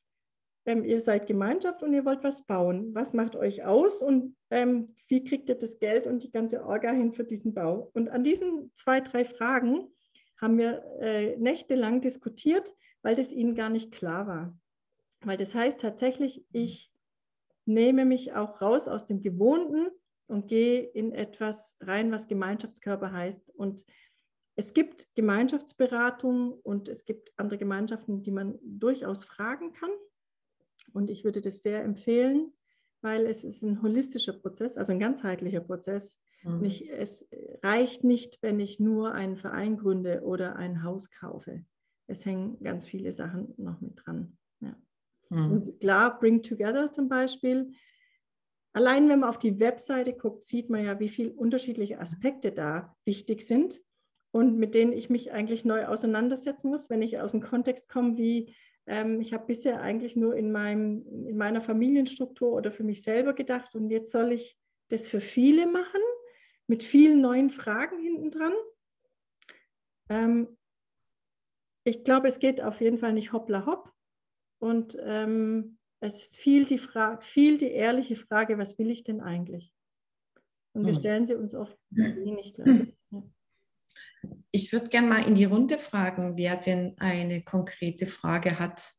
ähm, ihr seid Gemeinschaft und ihr wollt was bauen. Was macht euch aus und ähm, wie kriegt ihr das Geld und die ganze Orga hin für diesen Bau? Und an diesen zwei, drei Fragen haben wir äh, nächtelang diskutiert, weil das ihnen gar nicht klar war. Weil das heißt tatsächlich, ich nehme mich auch raus aus dem Gewohnten und gehe in etwas rein, was Gemeinschaftskörper heißt. Und es gibt Gemeinschaftsberatung und es gibt andere Gemeinschaften, die man durchaus fragen kann. Und ich würde das sehr empfehlen, weil es ist ein holistischer Prozess, also ein ganzheitlicher Prozess. Mhm. Ich, es reicht nicht, wenn ich nur einen Verein gründe oder ein Haus kaufe. Es hängen ganz viele Sachen noch mit dran. Ja. Mhm. Und klar, Bring Together zum Beispiel. Allein wenn man auf die Webseite guckt, sieht man ja, wie viele unterschiedliche Aspekte da wichtig sind und mit denen ich mich eigentlich neu auseinandersetzen muss, wenn ich aus dem Kontext komme, wie ähm, ich habe bisher eigentlich nur in, meinem, in meiner Familienstruktur oder für mich selber gedacht und jetzt soll ich das für viele machen mit vielen neuen Fragen hinten dran. Ähm, ich glaube, es geht auf jeden Fall nicht hoppla hopp. Und ähm, es ist viel die, Frage, viel die ehrliche Frage, was will ich denn eigentlich? Und wir hm. stellen sie uns oft zu wenig, glaube ich. Ja. Ich würde gerne mal in die Runde fragen, wer denn eine konkrete Frage hat.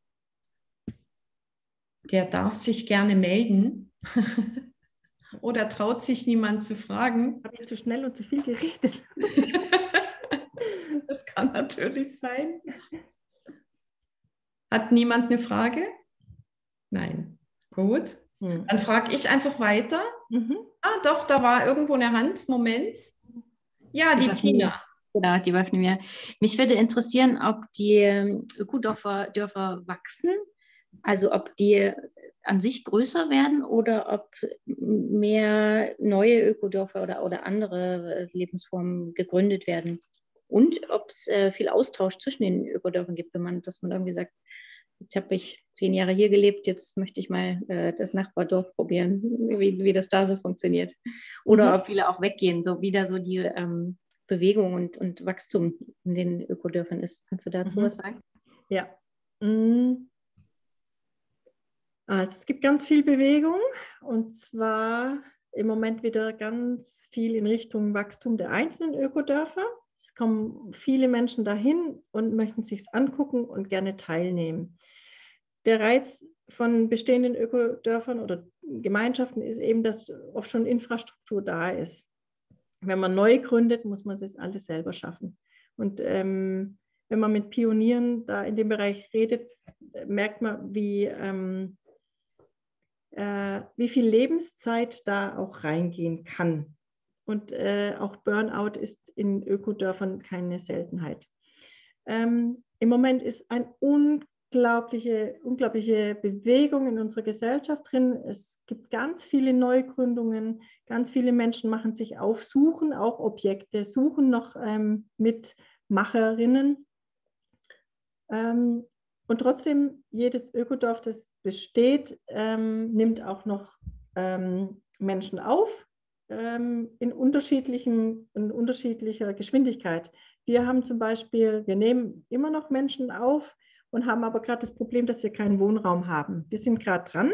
Der darf sich gerne melden. Oder traut sich niemand zu fragen? Habe ich zu schnell und zu viel geredet? das kann natürlich sein. Hat niemand eine Frage? Nein. Gut. Hm. Dann frage ich einfach weiter. Mhm. Ah, doch, da war irgendwo eine Hand. Moment. Ja, die, die Tina. Genau, die war mir. Mich würde interessieren, ob die ähm, Ökodörfer Dörfer wachsen, also ob die an sich größer werden oder ob mehr neue Ökodörfer oder, oder andere äh, Lebensformen gegründet werden. Und ob es äh, viel Austausch zwischen den Ökodörfern gibt, wenn man, dass man irgendwie sagt, jetzt habe ich zehn Jahre hier gelebt, jetzt möchte ich mal äh, das Nachbardorf probieren, wie, wie das da so funktioniert. Oder mhm. ob viele auch weggehen, so wieder so die ähm, Bewegung und, und Wachstum in den Ökodörfern ist. Kannst du dazu mhm. was sagen? Ja. Mhm. Also es gibt ganz viel Bewegung und zwar im Moment wieder ganz viel in Richtung Wachstum der einzelnen Ökodörfer. Kommen viele Menschen dahin und möchten sich angucken und gerne teilnehmen. Der Reiz von bestehenden Ökodörfern oder Gemeinschaften ist eben, dass oft schon Infrastruktur da ist. Wenn man neu gründet, muss man das alles selber schaffen. Und ähm, wenn man mit Pionieren da in dem Bereich redet, merkt man, wie, ähm, äh, wie viel Lebenszeit da auch reingehen kann. Und äh, auch Burnout ist in Ökodörfern keine Seltenheit. Ähm, Im Moment ist ein unglaubliche, unglaubliche Bewegung in unserer Gesellschaft drin. Es gibt ganz viele Neugründungen, ganz viele Menschen machen sich auf, suchen auch Objekte, suchen noch ähm, Mitmacherinnen. Ähm, und trotzdem, jedes Ökodorf, das besteht, ähm, nimmt auch noch ähm, Menschen auf ähm, in, unterschiedlichen, in unterschiedlicher Geschwindigkeit. Wir haben zum Beispiel, wir nehmen immer noch Menschen auf und haben aber gerade das Problem, dass wir keinen Wohnraum haben. Wir sind gerade dran.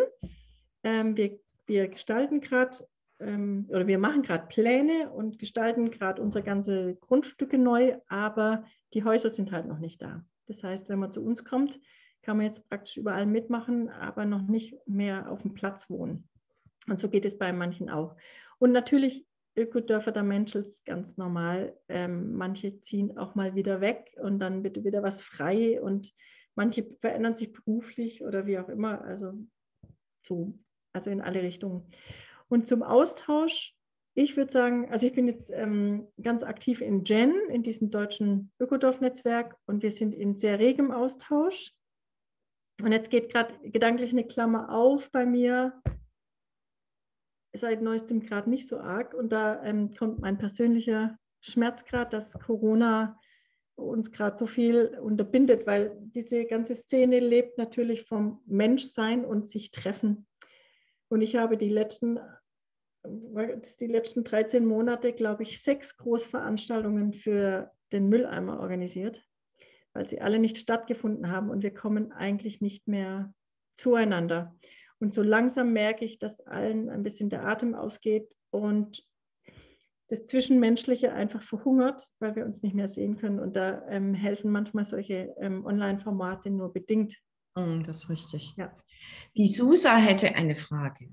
Ähm, wir, wir gestalten gerade ähm, oder wir machen gerade Pläne und gestalten gerade unsere ganze Grundstücke neu, aber die Häuser sind halt noch nicht da. Das heißt, wenn man zu uns kommt, kann man jetzt praktisch überall mitmachen, aber noch nicht mehr auf dem Platz wohnen. Und so geht es bei manchen auch. Und natürlich Ökodörfer der Menschels ganz normal. Ähm, manche ziehen auch mal wieder weg und dann wird wieder was frei und manche verändern sich beruflich oder wie auch immer. Also so, also in alle Richtungen. Und zum Austausch, ich würde sagen, also ich bin jetzt ähm, ganz aktiv in Gen, in diesem deutschen Ökodorf-Netzwerk und wir sind in sehr regem Austausch. Und jetzt geht gerade gedanklich eine Klammer auf bei mir, seit neuestem gerade nicht so arg. Und da ähm, kommt mein persönlicher Schmerzgrad, dass Corona uns gerade so viel unterbindet, weil diese ganze Szene lebt natürlich vom Menschsein und sich treffen. Und ich habe die letzten, die letzten 13 Monate, glaube ich, sechs Großveranstaltungen für den Mülleimer organisiert, weil sie alle nicht stattgefunden haben und wir kommen eigentlich nicht mehr zueinander. Und so langsam merke ich, dass allen ein bisschen der Atem ausgeht und das Zwischenmenschliche einfach verhungert, weil wir uns nicht mehr sehen können. Und da ähm, helfen manchmal solche ähm, Online-Formate nur bedingt. Mm, das ist richtig. Ja. Die Susa hätte eine Frage.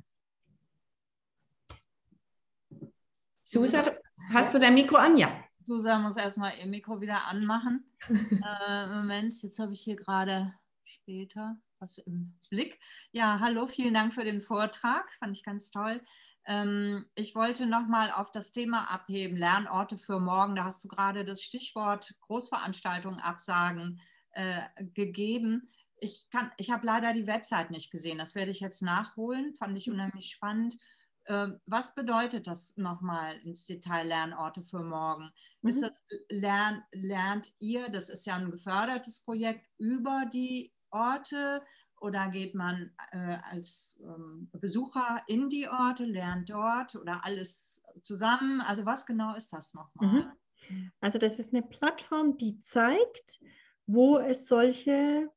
Susa, hast du dein Mikro an? Ja. Susa muss erstmal ihr Mikro wieder anmachen. äh, Moment, jetzt habe ich hier gerade später was im Blick. Ja, hallo, vielen Dank für den Vortrag. Fand ich ganz toll. Ähm, ich wollte nochmal auf das Thema abheben, Lernorte für morgen. Da hast du gerade das Stichwort Großveranstaltungen absagen äh, gegeben. Ich, ich habe leider die Website nicht gesehen. Das werde ich jetzt nachholen. Fand ich unheimlich spannend. Ähm, was bedeutet das nochmal ins Detail Lernorte für morgen? Mhm. Ist das, lern, lernt ihr, das ist ja ein gefördertes Projekt, über die Orte oder geht man äh, als ähm, Besucher in die Orte, lernt dort oder alles zusammen? Also was genau ist das nochmal? Mhm. Also das ist eine Plattform, die zeigt, wo es solche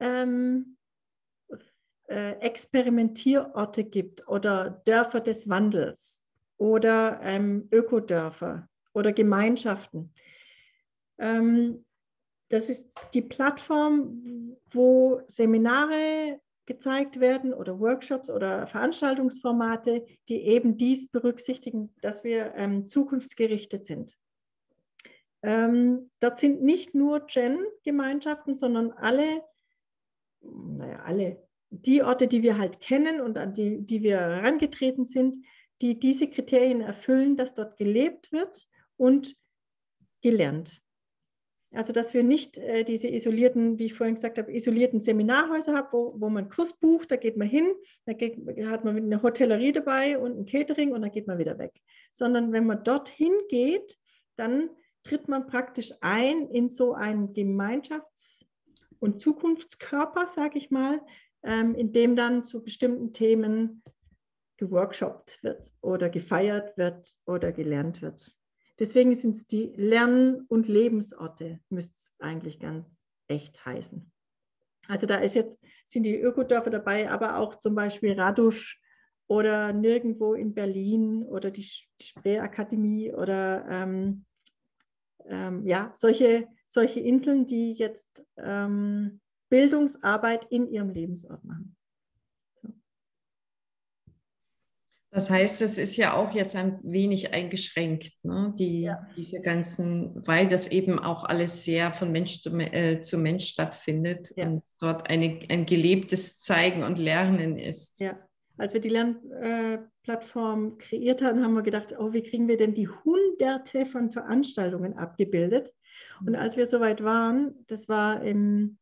ähm, äh, Experimentierorte gibt oder Dörfer des Wandels oder ähm, Ökodörfer oder Gemeinschaften. Ähm, das ist die Plattform, wo Seminare gezeigt werden oder Workshops oder Veranstaltungsformate, die eben dies berücksichtigen, dass wir ähm, zukunftsgerichtet sind. Ähm, dort sind nicht nur Gen-Gemeinschaften, sondern alle, naja, alle, die Orte, die wir halt kennen und an die, die wir herangetreten sind, die diese Kriterien erfüllen, dass dort gelebt wird und gelernt. Also, dass wir nicht äh, diese isolierten, wie ich vorhin gesagt habe, isolierten Seminarhäuser haben, wo, wo man Kurs bucht, da geht man hin, da geht, hat man eine Hotellerie dabei und ein Catering und dann geht man wieder weg. Sondern wenn man dorthin geht, dann tritt man praktisch ein in so einen Gemeinschafts- und Zukunftskörper, sage ich mal, ähm, in dem dann zu bestimmten Themen geworkshopt wird oder gefeiert wird oder gelernt wird. Deswegen sind es die Lern- und Lebensorte, müsste es eigentlich ganz echt heißen. Also da ist jetzt, sind die Ökodörfer dabei, aber auch zum Beispiel Radusch oder nirgendwo in Berlin oder die, Spree-Akademie oder ähm, ähm, ja, solche, solche Inseln, die jetzt ähm, Bildungsarbeit in ihrem Lebensort machen. Das heißt, es ist ja auch jetzt ein wenig eingeschränkt, ne? Die, ja. diese ganzen, weil das eben auch alles sehr von Mensch zu, äh, zu Mensch stattfindet ja. und dort eine, ein gelebtes Zeigen und Lernen ist. Ja, als wir die Lernplattform äh, kreiert haben, haben wir gedacht, oh, wie kriegen wir denn die hunderte von Veranstaltungen abgebildet? Und als wir soweit waren, das war im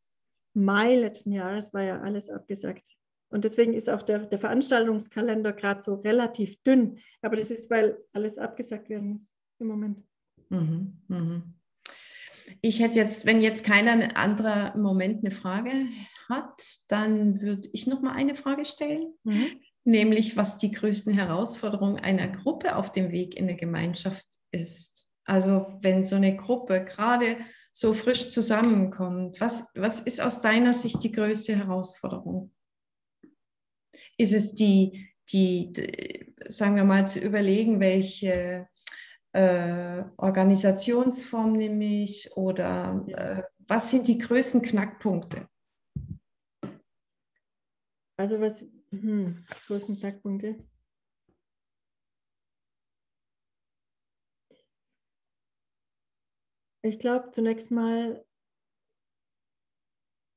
Mai letzten Jahres, war ja alles abgesagt. Und deswegen ist auch der, der Veranstaltungskalender gerade so relativ dünn. Aber das ist, weil alles abgesagt werden muss im Moment. Mhm, mh. Ich hätte jetzt, wenn jetzt keiner anderer im Moment eine Frage hat, dann würde ich noch mal eine Frage stellen, mhm. nämlich was die größten Herausforderungen einer Gruppe auf dem Weg in eine Gemeinschaft ist. Also wenn so eine Gruppe gerade so frisch zusammenkommt, was, was ist aus deiner Sicht die größte Herausforderung? Ist es die, die, die sagen wir mal, zu überlegen, welche äh, Organisationsform nehme ich oder äh, was sind die größten Knackpunkte? Also was, hm, größten Knackpunkte? Ich glaube, zunächst mal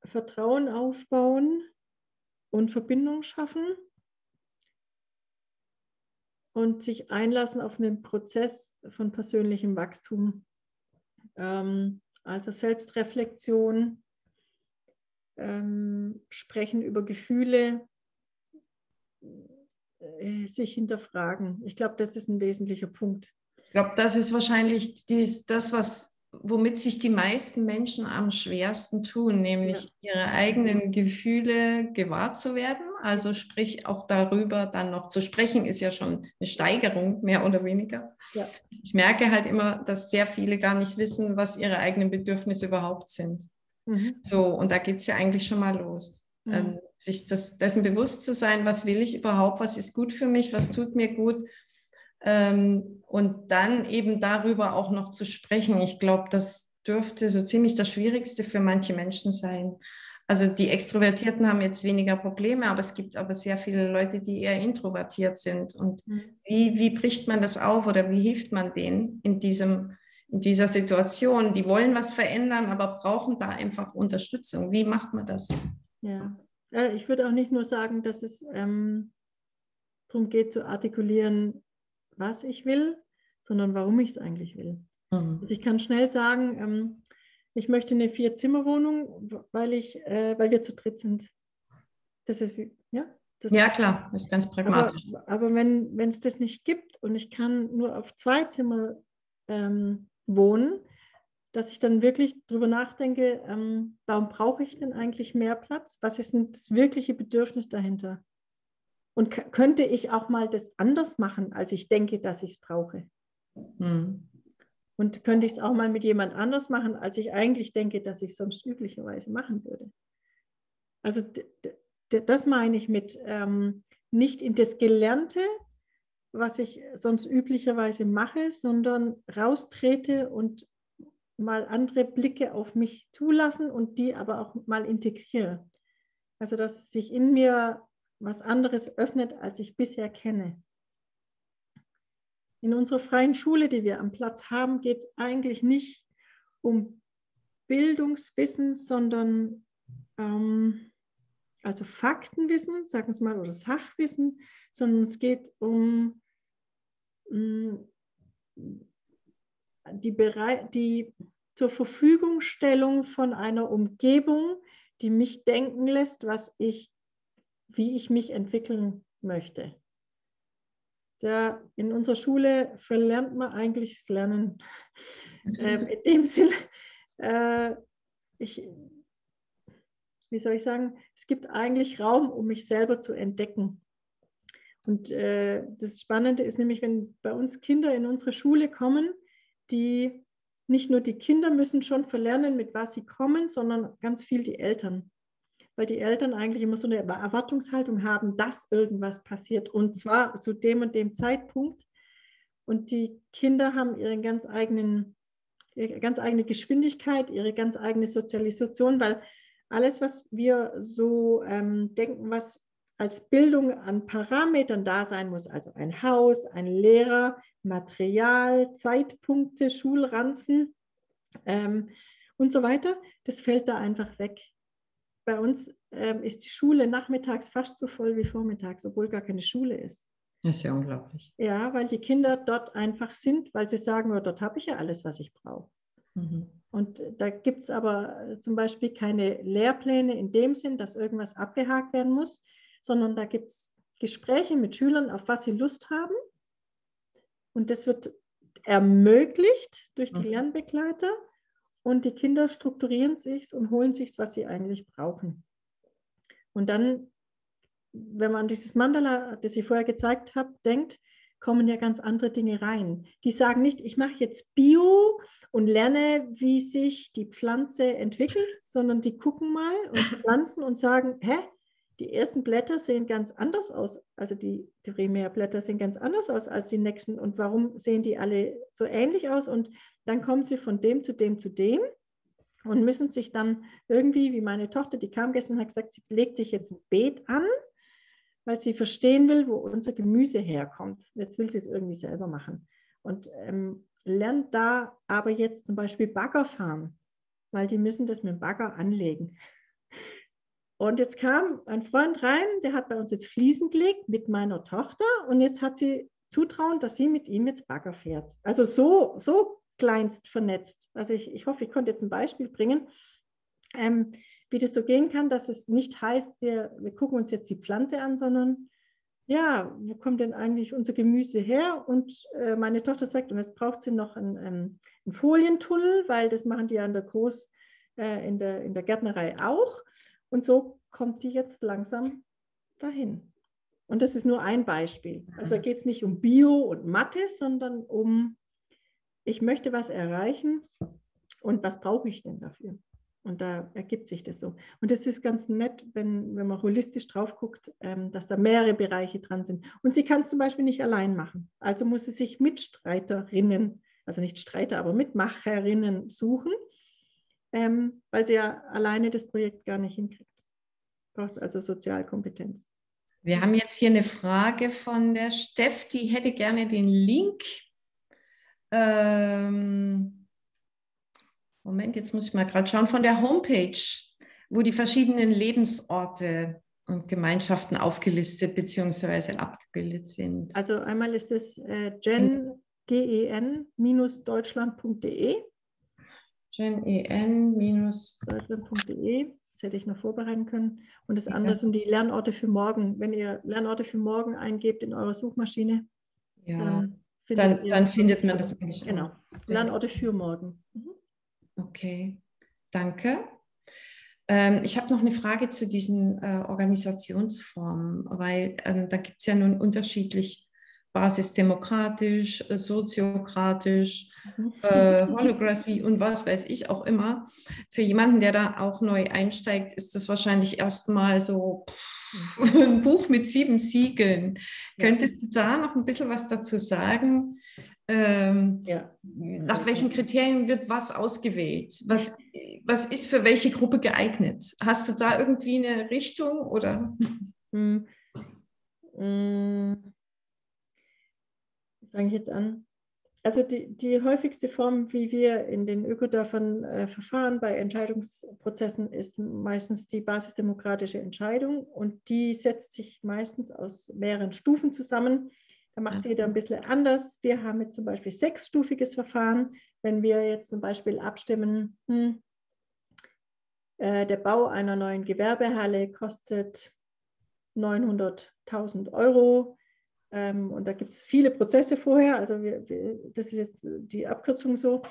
Vertrauen aufbauen und Verbindung schaffen und sich einlassen auf einen Prozess von persönlichem Wachstum. Ähm, also Selbstreflexion, ähm, sprechen über Gefühle, äh, sich hinterfragen. Ich glaube, das ist ein wesentlicher Punkt. Ich glaube, das ist wahrscheinlich dies, das, was womit sich die meisten Menschen am schwersten tun, nämlich ja. ihre eigenen Gefühle gewahr zu werden. Also sprich auch darüber dann noch zu sprechen, ist ja schon eine Steigerung, mehr oder weniger. Ja. Ich merke halt immer, dass sehr viele gar nicht wissen, was ihre eigenen Bedürfnisse überhaupt sind. Mhm. So, und da geht es ja eigentlich schon mal los. Mhm. Ähm, sich das, dessen bewusst zu sein, was will ich überhaupt, was ist gut für mich, was tut mir gut und dann eben darüber auch noch zu sprechen, ich glaube, das dürfte so ziemlich das Schwierigste für manche Menschen sein. Also die Extrovertierten haben jetzt weniger Probleme, aber es gibt aber sehr viele Leute, die eher introvertiert sind. Und mhm. wie, wie bricht man das auf oder wie hilft man denen in, diesem, in dieser Situation? Die wollen was verändern, aber brauchen da einfach Unterstützung. Wie macht man das? Ja, äh, ich würde auch nicht nur sagen, dass es ähm, darum geht zu artikulieren, was ich will, sondern warum ich es eigentlich will. Mhm. Also ich kann schnell sagen, ähm, ich möchte eine Vier-Zimmer-Wohnung, weil, äh, weil wir zu dritt sind. Das ist, ja? Das ja, klar, das ist ganz pragmatisch. Aber, aber wenn es das nicht gibt und ich kann nur auf zwei Zimmer ähm, wohnen, dass ich dann wirklich darüber nachdenke, ähm, warum brauche ich denn eigentlich mehr Platz? Was ist denn das wirkliche Bedürfnis dahinter? Und könnte ich auch mal das anders machen, als ich denke, dass ich es brauche? Hm. Und könnte ich es auch mal mit jemand anders machen, als ich eigentlich denke, dass ich es sonst üblicherweise machen würde? Also das meine ich mit ähm, nicht in das Gelernte, was ich sonst üblicherweise mache, sondern raustrete und mal andere Blicke auf mich zulassen und die aber auch mal integriere. Also dass sich in mir was anderes öffnet, als ich bisher kenne. In unserer freien Schule, die wir am Platz haben, geht es eigentlich nicht um Bildungswissen, sondern ähm, also Faktenwissen, sagen wir es mal, oder Sachwissen, sondern es geht um mm, die, die zur Verfügungstellung von einer Umgebung, die mich denken lässt, was ich wie ich mich entwickeln möchte. Ja, in unserer Schule verlernt man eigentlich das Lernen. Ähm, in dem Sinne, äh, ich, wie soll ich sagen, es gibt eigentlich Raum, um mich selber zu entdecken. Und äh, das Spannende ist nämlich, wenn bei uns Kinder in unsere Schule kommen, die nicht nur die Kinder müssen schon verlernen, mit was sie kommen, sondern ganz viel die Eltern weil die Eltern eigentlich immer so eine Erwartungshaltung haben, dass irgendwas passiert und zwar zu dem und dem Zeitpunkt. Und die Kinder haben ihren ganz eigenen, ihre ganz eigene Geschwindigkeit, ihre ganz eigene Sozialisation, weil alles, was wir so ähm, denken, was als Bildung an Parametern da sein muss, also ein Haus, ein Lehrer, Material, Zeitpunkte, Schulranzen ähm, und so weiter, das fällt da einfach weg bei uns ähm, ist die Schule nachmittags fast so voll wie vormittags, obwohl gar keine Schule ist. Das ist ja unglaublich. Ja, weil die Kinder dort einfach sind, weil sie sagen, oh, dort habe ich ja alles, was ich brauche. Mhm. Und da gibt es aber äh, zum Beispiel keine Lehrpläne in dem Sinn, dass irgendwas abgehakt werden muss, sondern da gibt es Gespräche mit Schülern, auf was sie Lust haben. Und das wird ermöglicht durch die mhm. Lernbegleiter. Und die Kinder strukturieren sich und holen sich, was sie eigentlich brauchen. Und dann, wenn man dieses Mandala, das ich vorher gezeigt habe, denkt, kommen ja ganz andere Dinge rein. Die sagen nicht, ich mache jetzt Bio und lerne, wie sich die Pflanze entwickelt, sondern die gucken mal und pflanzen und sagen, hä, die ersten Blätter sehen ganz anders aus, also die Primärblätter sehen ganz anders aus als die nächsten. Und warum sehen die alle so ähnlich aus? Und dann kommen sie von dem zu dem zu dem und müssen sich dann irgendwie, wie meine Tochter, die kam gestern und hat gesagt, sie legt sich jetzt ein Beet an, weil sie verstehen will, wo unser Gemüse herkommt. Jetzt will sie es irgendwie selber machen. Und ähm, lernt da aber jetzt zum Beispiel Bagger fahren, weil die müssen das mit dem Bagger anlegen. Und jetzt kam ein Freund rein, der hat bei uns jetzt Fliesen gelegt mit meiner Tochter und jetzt hat sie zutrauen, dass sie mit ihm jetzt Bagger fährt. Also so, so kleinst vernetzt. Also ich, ich hoffe, ich konnte jetzt ein Beispiel bringen, ähm, wie das so gehen kann, dass es nicht heißt, wir, wir gucken uns jetzt die Pflanze an, sondern ja, wo kommt denn eigentlich unser Gemüse her? Und äh, meine Tochter sagt, und jetzt braucht sie noch einen, ähm, einen, Folientunnel, weil das machen die ja in der Groß, äh, in, der, in der Gärtnerei auch. Und so kommt die jetzt langsam dahin. Und das ist nur ein Beispiel. Also da geht es nicht um Bio und Mathe, sondern um, ich möchte was erreichen und was brauche ich denn dafür? Und da ergibt sich das so. Und es ist ganz nett, wenn, wenn man holistisch drauf guckt, ähm, dass da mehrere Bereiche dran sind. Und sie kann es zum Beispiel nicht allein machen. Also muss sie sich Mitstreiterinnen, also nicht Streiter, aber Mitmacherinnen suchen, ähm, weil sie ja alleine das Projekt gar nicht hinkriegt. Braucht also Sozialkompetenz. Wir haben jetzt hier eine Frage von der Steff, die hätte gerne den Link. Ähm, Moment, jetzt muss ich mal gerade schauen, von der Homepage, wo die verschiedenen Lebensorte und Gemeinschaften aufgelistet bzw. abgebildet sind. Also einmal ist es äh, gen, gen-deutschland.de. gen-deutschland.de. Das hätte ich noch vorbereiten können. Und das andere ja. sind die Lernorte für morgen. Wenn ihr Lernorte für morgen eingebt in eurer Suchmaschine, ja. dann, findet, dann, dann findet man das eigentlich. Genau. Lernorte für morgen. Mhm. Okay, danke. Ähm, ich habe noch eine Frage zu diesen äh, Organisationsformen, weil ähm, da gibt es ja nun unterschiedlich basisdemokratisch, äh, soziokratisch, mhm. äh, Holography und was weiß ich auch immer. Für jemanden, der da auch neu einsteigt, ist das wahrscheinlich erstmal so pff, ein Buch mit sieben Siegeln. Ja. Könntest du da noch ein bisschen was dazu sagen? Ähm, ja. Nach welchen Kriterien wird was ausgewählt? Was, was ist für welche Gruppe geeignet? Hast du da irgendwie eine Richtung oder? Hm. Hm. Fange ich jetzt an? Also die, die häufigste Form, wie wir in den Ökodörfern äh, verfahren bei Entscheidungsprozessen, ist meistens die basisdemokratische Entscheidung und die setzt sich meistens aus mehreren Stufen zusammen. Da macht es jeder ein bisschen anders. Wir haben jetzt zum Beispiel sechsstufiges Verfahren. Wenn wir jetzt zum Beispiel abstimmen, hm, äh, der Bau einer neuen Gewerbehalle kostet 900.000 Euro. Ähm, und da gibt es viele Prozesse vorher. Also wir, wir, das ist jetzt die Abkürzung so.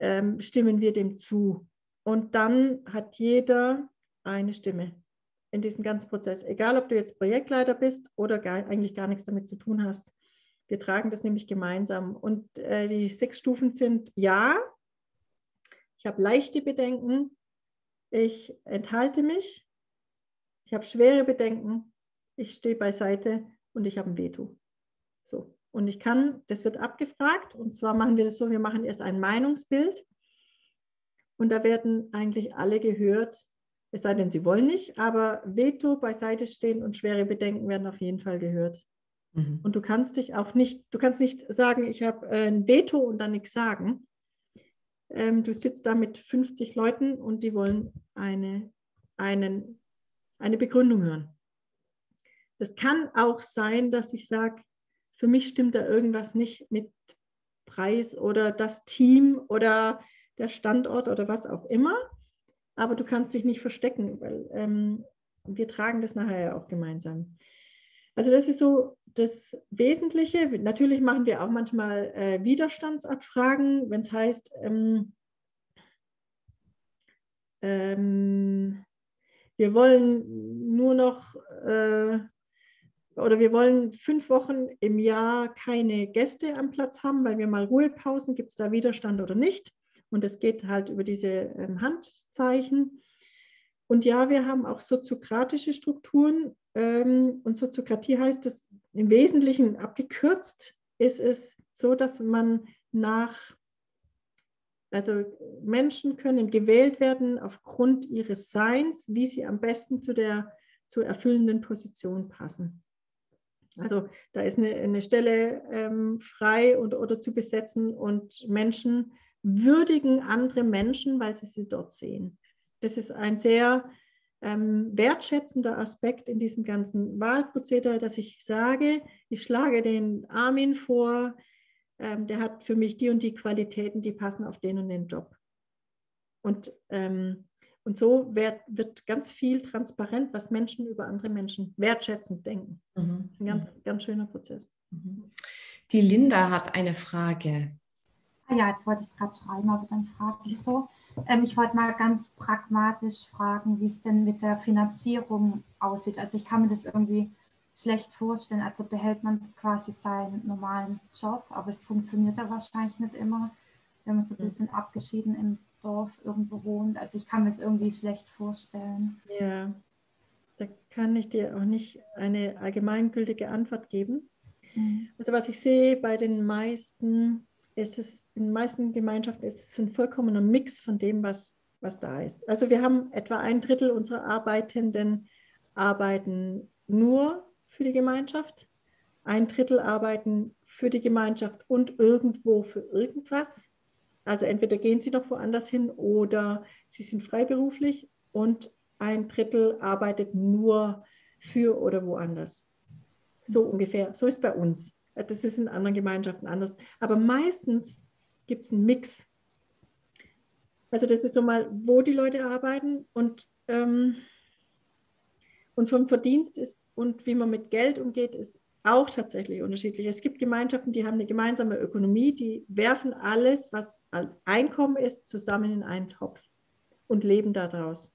Ähm, stimmen wir dem zu. Und dann hat jeder eine Stimme in diesem ganzen Prozess, egal ob du jetzt Projektleiter bist oder gar, eigentlich gar nichts damit zu tun hast. Wir tragen das nämlich gemeinsam. Und äh, die sechs Stufen sind ja, ich habe leichte Bedenken, ich enthalte mich, ich habe schwere Bedenken, ich stehe beiseite und ich habe ein Veto. So. Und ich kann, das wird abgefragt, und zwar machen wir das so, wir machen erst ein Meinungsbild und da werden eigentlich alle gehört, es sei denn, sie wollen nicht, aber Veto beiseite stehen und schwere Bedenken werden auf jeden Fall gehört. Mhm. Und du kannst dich auch nicht, du kannst nicht sagen, ich habe äh, ein Veto und dann nichts sagen. Ähm, du sitzt da mit 50 Leuten und die wollen eine, einen, eine Begründung hören. Das kann auch sein, dass ich sage, für mich stimmt da irgendwas nicht mit Preis oder das Team oder der Standort oder was auch immer aber du kannst dich nicht verstecken, weil ähm, wir tragen das nachher ja auch gemeinsam. Also das ist so das Wesentliche. Natürlich machen wir auch manchmal äh, Widerstandsabfragen, wenn es heißt, ähm, ähm, wir wollen nur noch äh, oder wir wollen fünf Wochen im Jahr keine Gäste am Platz haben, weil wir mal Ruhepausen, gibt es da Widerstand oder nicht? Und es geht halt über diese ähm, Handzeichen. Und ja, wir haben auch soziokratische Strukturen. Ähm, und Soziokratie heißt es im Wesentlichen abgekürzt, ist es so, dass man nach, also Menschen können gewählt werden aufgrund ihres Seins, wie sie am besten zu der zu erfüllenden Position passen. Also da ist eine, eine Stelle ähm, frei und, oder zu besetzen und Menschen würdigen andere Menschen, weil sie sie dort sehen. Das ist ein sehr ähm, wertschätzender Aspekt in diesem ganzen Wahlprozedere, dass ich sage, ich schlage den Armin vor, ähm, der hat für mich die und die Qualitäten, die passen auf den und den Job. Und, ähm, und so wird, wird ganz viel transparent, was Menschen über andere Menschen wertschätzend denken. Mhm. Das ist ein ganz, ganz schöner Prozess. Mhm. Die Linda hat eine Frage. Ah ja, jetzt wollte ich es gerade schreiben, aber dann frage ich so. Ähm, ich wollte mal ganz pragmatisch fragen, wie es denn mit der Finanzierung aussieht. Also ich kann mir das irgendwie schlecht vorstellen. Also behält man quasi seinen normalen Job, aber es funktioniert ja wahrscheinlich nicht immer, wenn man so ein hm. bisschen abgeschieden im Dorf irgendwo wohnt. Also ich kann mir es irgendwie schlecht vorstellen. Ja, da kann ich dir auch nicht eine allgemeingültige Antwort geben. Mhm. Also was ich sehe bei den meisten, ist es, in den meisten Gemeinschaften ist es ein vollkommener Mix von dem, was, was da ist. Also wir haben etwa ein Drittel unserer Arbeitenden arbeiten nur für die Gemeinschaft, ein Drittel arbeiten für die Gemeinschaft und irgendwo für irgendwas. Also entweder gehen sie noch woanders hin oder sie sind freiberuflich und ein Drittel arbeitet nur für oder woanders. So ungefähr. So ist bei uns. Das ist in anderen Gemeinschaften anders. Aber meistens gibt es einen Mix. Also das ist so mal, wo die Leute arbeiten und, ähm, und vom Verdienst ist und wie man mit Geld umgeht, ist auch tatsächlich unterschiedlich. Es gibt Gemeinschaften, die haben eine gemeinsame Ökonomie, die werfen alles, was Einkommen ist, zusammen in einen Topf und leben daraus.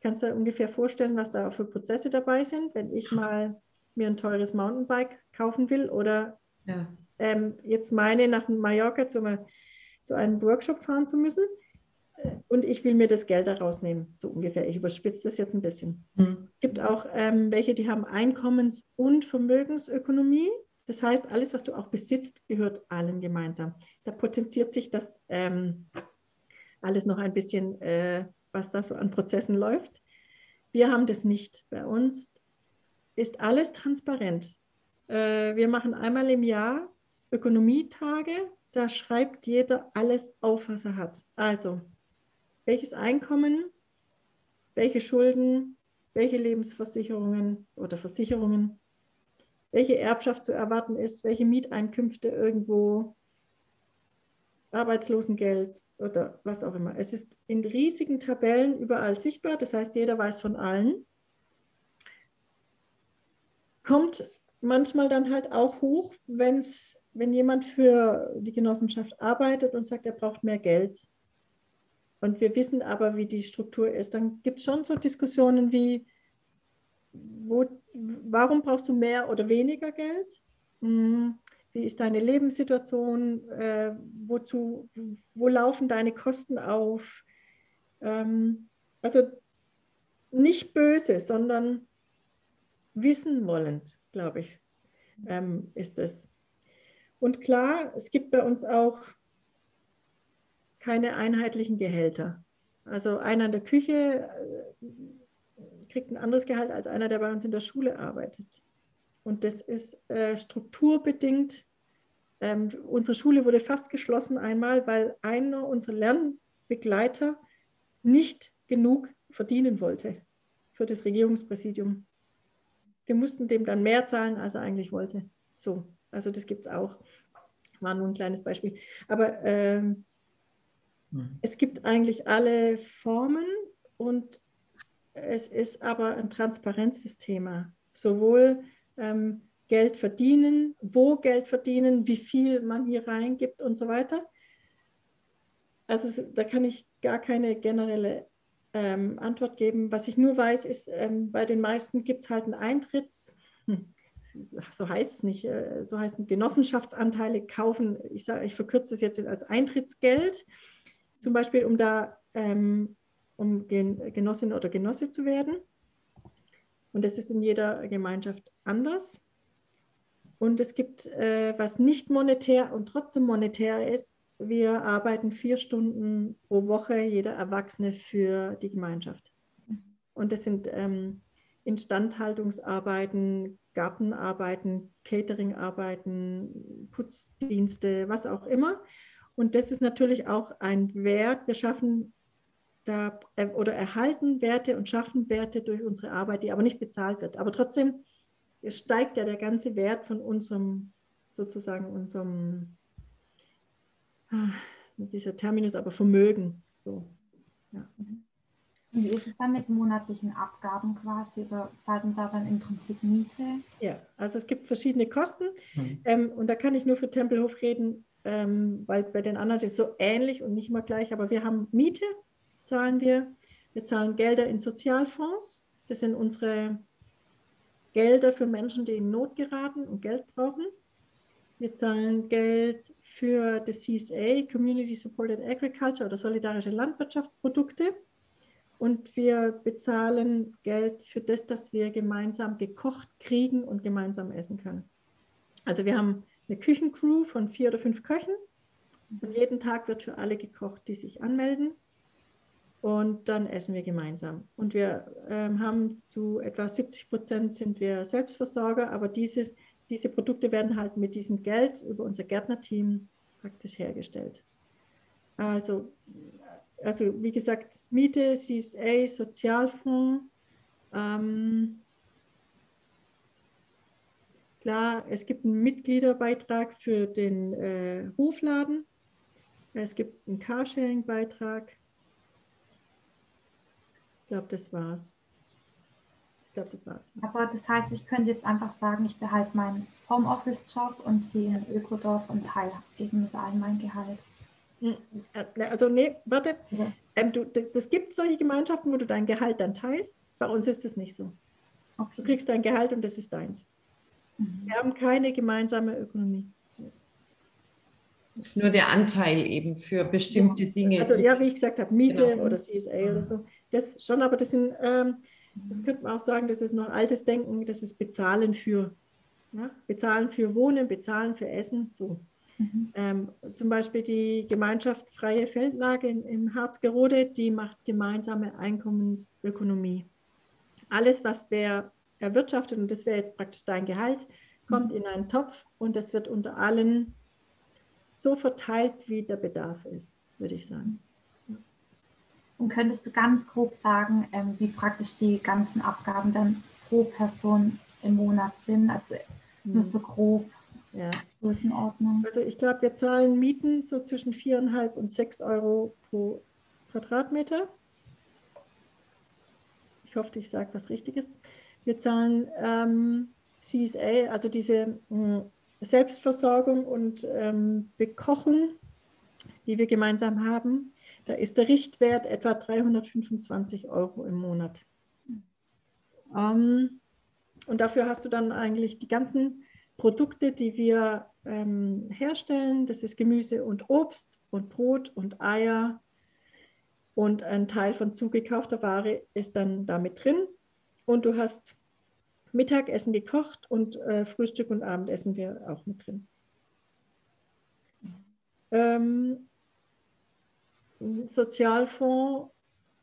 Kannst du dir ungefähr vorstellen, was da für Prozesse dabei sind? Wenn ich mal mir ein teures Mountainbike kaufen will oder ja. ähm, jetzt meine, nach Mallorca zu, zu, einem Workshop fahren zu müssen und ich will mir das Geld daraus nehmen, so ungefähr. Ich überspitze das jetzt ein bisschen. Es mhm. gibt auch ähm, welche, die haben Einkommens- und Vermögensökonomie. Das heißt, alles, was du auch besitzt, gehört allen gemeinsam. Da potenziert sich das ähm, alles noch ein bisschen, äh, was da so an Prozessen läuft. Wir haben das nicht. Bei uns ist alles transparent. Äh, wir machen einmal im Jahr Ökonomietage. Da schreibt jeder alles auf, was er hat. Also, welches Einkommen, welche Schulden, welche Lebensversicherungen oder Versicherungen, welche Erbschaft zu erwarten ist, welche Mieteinkünfte irgendwo, Arbeitslosengeld oder was auch immer. Es ist in riesigen Tabellen überall sichtbar. Das heißt, jeder weiß von allen kommt manchmal dann halt auch hoch, wenn's, wenn jemand für die Genossenschaft arbeitet und sagt, er braucht mehr Geld. Und wir wissen aber, wie die Struktur ist. Dann gibt es schon so Diskussionen wie, wo, warum brauchst du mehr oder weniger Geld? Hm, wie ist deine Lebenssituation? Äh, wozu, wo laufen deine Kosten auf? Ähm, also nicht böse, sondern wissen wollend, glaube ich, ähm, ist es. Und klar, es gibt bei uns auch keine einheitlichen Gehälter. Also einer in der Küche äh, kriegt ein anderes Gehalt als einer, der bei uns in der Schule arbeitet. Und das ist äh, strukturbedingt. Ähm, unsere Schule wurde fast geschlossen einmal, weil einer unserer Lernbegleiter nicht genug verdienen wollte für das Regierungspräsidium wir mussten dem dann mehr zahlen, als er eigentlich wollte. So, also das gibt es auch. War nur ein kleines Beispiel. Aber ähm, mhm. es gibt eigentlich alle Formen und es ist aber ein Transparenzsystem. Sowohl ähm, Geld verdienen, wo Geld verdienen, wie viel man hier reingibt und so weiter. Also da kann ich gar keine generelle ähm, Antwort geben. Was ich nur weiß, ist, ähm, bei den meisten gibt es halt einen Eintritts, hm, so heißt es nicht, äh, so heißen Genossenschaftsanteile kaufen. Ich sage, ich verkürze es jetzt als Eintrittsgeld, zum Beispiel, um da ähm, um Gen Genossin oder Genosse zu werden. Und das ist in jeder Gemeinschaft anders. Und es gibt, äh, was nicht monetär und trotzdem monetär ist, wir arbeiten vier Stunden pro Woche, jeder Erwachsene für die Gemeinschaft. Und das sind ähm, Instandhaltungsarbeiten, Gartenarbeiten, Cateringarbeiten, Putzdienste, was auch immer. Und das ist natürlich auch ein Wert. Wir schaffen da äh, oder erhalten Werte und schaffen Werte durch unsere Arbeit, die aber nicht bezahlt wird. Aber trotzdem steigt ja der ganze Wert von unserem, sozusagen unserem, ah, dieser Terminus, aber Vermögen. So. Ja. Und wie ist es dann mit monatlichen Abgaben quasi oder zahlen da dann im Prinzip Miete? Ja, also es gibt verschiedene Kosten mhm. ähm, und da kann ich nur für Tempelhof reden, ähm, weil bei den anderen ist es so ähnlich und nicht mal gleich, aber wir haben Miete, zahlen wir. Wir zahlen Gelder in Sozialfonds. Das sind unsere Gelder für Menschen, die in Not geraten und Geld brauchen. Wir zahlen Geld für das CSA, Community Supported Agriculture oder solidarische Landwirtschaftsprodukte. Und wir bezahlen Geld für das, dass wir gemeinsam gekocht kriegen und gemeinsam essen können. Also wir haben eine Küchencrew von vier oder fünf Köchen. Und jeden Tag wird für alle gekocht, die sich anmelden und dann essen wir gemeinsam. Und wir ähm, haben zu etwa 70 Prozent sind wir Selbstversorger, aber dieses, diese Produkte werden halt mit diesem Geld über unser Gärtnerteam praktisch hergestellt. Also, also wie gesagt, Miete, CSA, Sozialfonds. Ähm, klar, es gibt einen Mitgliederbeitrag für den äh, Hofladen. Es gibt einen Carsharing-Beitrag glaube, das war's. Ich glaube, das war's. Aber das heißt, ich könnte jetzt einfach sagen, ich behalte meinen Homeoffice-Job und ziehe in Ökodorf und teile eben mit allen mein Gehalt. Hm. Äh, also nee, warte. Ja. Ähm, du, das gibt solche Gemeinschaften, wo du dein Gehalt dann teilst. Bei uns ist das nicht so. Okay. Du kriegst dein Gehalt und das ist deins. Mhm. Wir haben keine gemeinsame Ökonomie. Nur der Anteil eben für bestimmte Dinge. Also ja, wie ich gesagt habe, Miete genau. oder CSA oder so. Das schon, aber das sind, ähm, das könnte man auch sagen, das ist noch altes Denken, das ist Bezahlen für. Ja? Bezahlen für Wohnen, bezahlen für Essen, so. Mhm. Ähm, zum Beispiel die Gemeinschaft Freie Feldlage in, in Harzgerode, die macht gemeinsame Einkommensökonomie. Alles, was wer erwirtschaftet, und das wäre jetzt praktisch dein Gehalt, kommt mhm. in einen Topf und das wird unter allen so verteilt, wie der Bedarf ist, würde ich sagen. Und könntest du ganz grob sagen, ähm, wie praktisch die ganzen Abgaben dann pro Person im Monat sind? Also nur hm. so grob ja. Größenordnung. Also ich glaube, wir zahlen Mieten so zwischen 4,5 und 6 Euro pro Quadratmeter. Ich hoffe, ich sage was Richtiges. Wir zahlen ähm, CSA, also diese mh, hm, Selbstversorgung und ähm, Bekochen, die wir gemeinsam haben, da ist der Richtwert etwa 325 Euro im Monat. Ähm, und dafür hast du dann eigentlich die ganzen Produkte, die wir ähm, herstellen. Das ist Gemüse und Obst und Brot und Eier. Und ein Teil von zugekaufter Ware ist dann damit drin. Und du hast Mittagessen gekocht und äh, Frühstück und Abendessen wir auch mit drin. Ähm, Sozialfonds,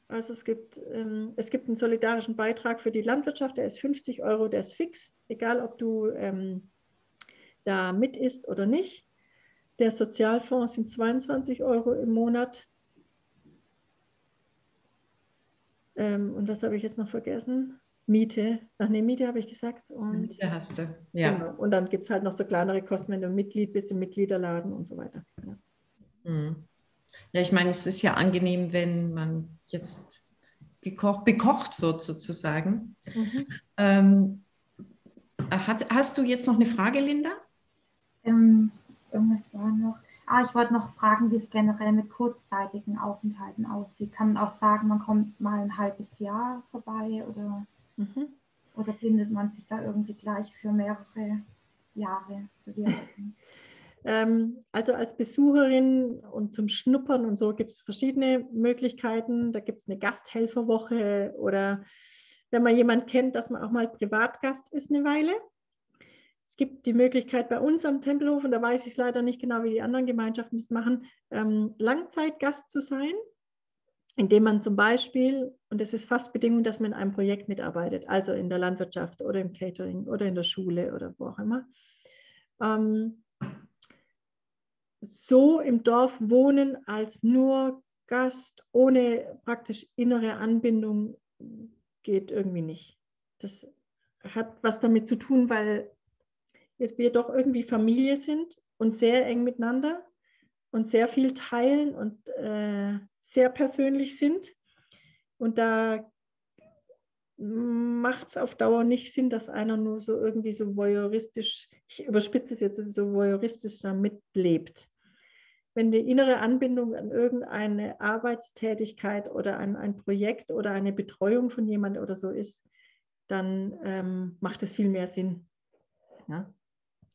also es gibt, ähm, es gibt einen solidarischen Beitrag für die Landwirtschaft, der ist 50 Euro, der ist fix, egal ob du ähm, da mit isst oder nicht. Der Sozialfonds sind 22 Euro im Monat. Ähm, und was habe ich jetzt noch vergessen? Miete. Ach nee, Miete habe ich gesagt. Und, Miete hast du, ja. Genau. Und dann gibt es halt noch so kleinere Kosten, wenn du Mitglied bist im Mitgliederladen und so weiter. Ja, mhm. ja ich meine, es ist ja angenehm, wenn man jetzt gekocht, bekocht wird sozusagen. Mhm. Ähm, hast, hast du jetzt noch eine Frage, Linda? Ähm, irgendwas war noch. Ah, ich wollte noch fragen, wie es generell mit kurzzeitigen Aufenthalten aussieht. Kann man auch sagen, man kommt mal ein halbes Jahr vorbei oder? Mhm. Oder bindet man sich da irgendwie gleich für mehrere Jahre? ähm, also als Besucherin und zum Schnuppern und so gibt es verschiedene Möglichkeiten. Da gibt es eine Gasthelferwoche oder wenn man jemanden kennt, dass man auch mal Privatgast ist eine Weile. Es gibt die Möglichkeit bei uns am Tempelhof, und da weiß ich es leider nicht genau, wie die anderen Gemeinschaften das machen, ähm, Langzeitgast zu sein indem man zum Beispiel, und das ist fast Bedingung, dass man in einem Projekt mitarbeitet, also in der Landwirtschaft oder im Catering oder in der Schule oder wo auch immer, ähm, so im Dorf wohnen als nur Gast ohne praktisch innere Anbindung geht irgendwie nicht. Das hat was damit zu tun, weil wir doch irgendwie Familie sind und sehr eng miteinander und sehr viel teilen und äh, sehr persönlich sind. Und da macht es auf Dauer nicht Sinn, dass einer nur so irgendwie so voyeuristisch, ich überspitze es jetzt, so voyeuristisch da mitlebt. Wenn die innere Anbindung an irgendeine Arbeitstätigkeit oder an ein Projekt oder eine Betreuung von jemand oder so ist, dann ähm, macht es viel mehr Sinn. Ja?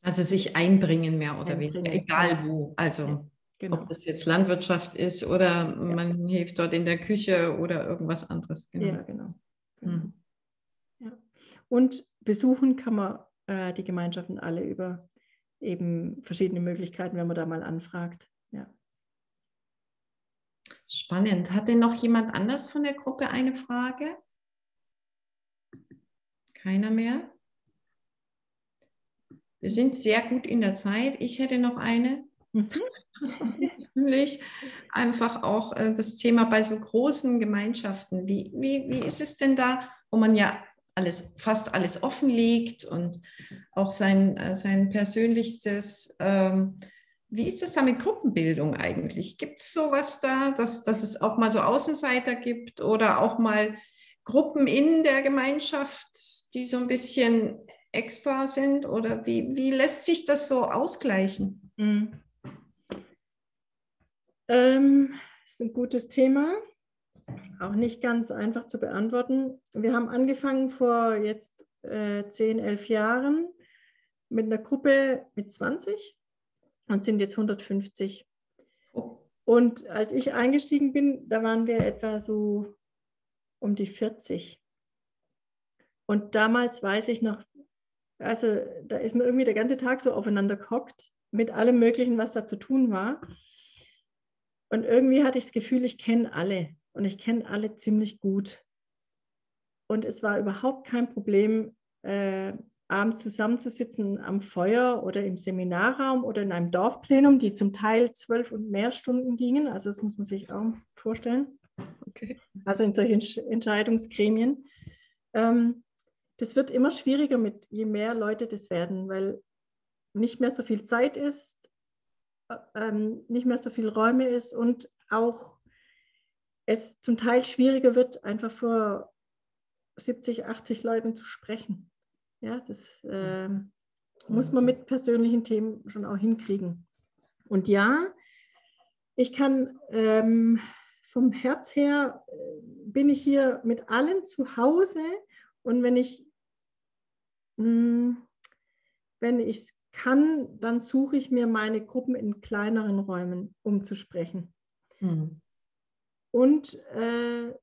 Also sich einbringen mehr oder einbringen. weniger, egal wo. Also genau. ob das jetzt Landwirtschaft ist oder ja. man hilft dort in der Küche oder irgendwas anderes. Genau. Ja, genau. Mhm. Ja. Und besuchen kann man äh, die Gemeinschaften alle über eben verschiedene Möglichkeiten, wenn man da mal anfragt. Ja. Spannend. Hat denn noch jemand anders von der Gruppe eine Frage? Keiner mehr? Wir sind sehr gut in der Zeit. Ich hätte noch eine. Mhm. Nämlich einfach auch äh, das Thema bei so großen Gemeinschaften. Wie, wie, wie ist es denn da, wo man ja alles, fast alles offenlegt und auch sein, äh, sein persönlichstes, ähm, wie ist das da mit Gruppenbildung eigentlich? Gibt es sowas da, dass, dass es auch mal so Außenseiter gibt oder auch mal Gruppen in der Gemeinschaft, die so ein bisschen extra sind? Oder wie, wie lässt sich das so ausgleichen? Mhm. Ähm, ist ein gutes Thema. Auch nicht ganz einfach zu beantworten. Wir haben angefangen vor jetzt äh, 10, 11 Jahren mit einer Gruppe mit 20 und sind jetzt 150. Und als ich eingestiegen bin, da waren wir etwa so um die 40. Und damals weiß ich noch, also da ist mir irgendwie der ganze Tag so aufeinander gehockt mit allem Möglichen, was da zu tun war. Und irgendwie hatte ich das Gefühl, ich kenne alle und ich kenne alle ziemlich gut. Und es war überhaupt kein Problem, äh, abends zusammenzusitzen am Feuer oder im Seminarraum oder in einem Dorfplenum, die zum Teil zwölf und mehr Stunden gingen. Also das muss man sich auch vorstellen. Okay. Also in solchen Entscheidungsgremien. Ähm, das wird immer schwieriger mit, je mehr Leute das werden, weil nicht mehr so viel Zeit ist, ähm, nicht mehr so viel Räume ist und auch es zum Teil schwieriger wird, einfach vor 70, 80 Leuten zu sprechen. Ja, das äh, muss man mit persönlichen Themen schon auch hinkriegen. Und ja, ich kann ähm, vom Herz her, äh, bin ich hier mit allen zu Hause und wenn ich hm, wenn ich es kann, dann suche ich mir meine Gruppen in kleineren Räumen, um zu sprechen. Mhm. Und äh,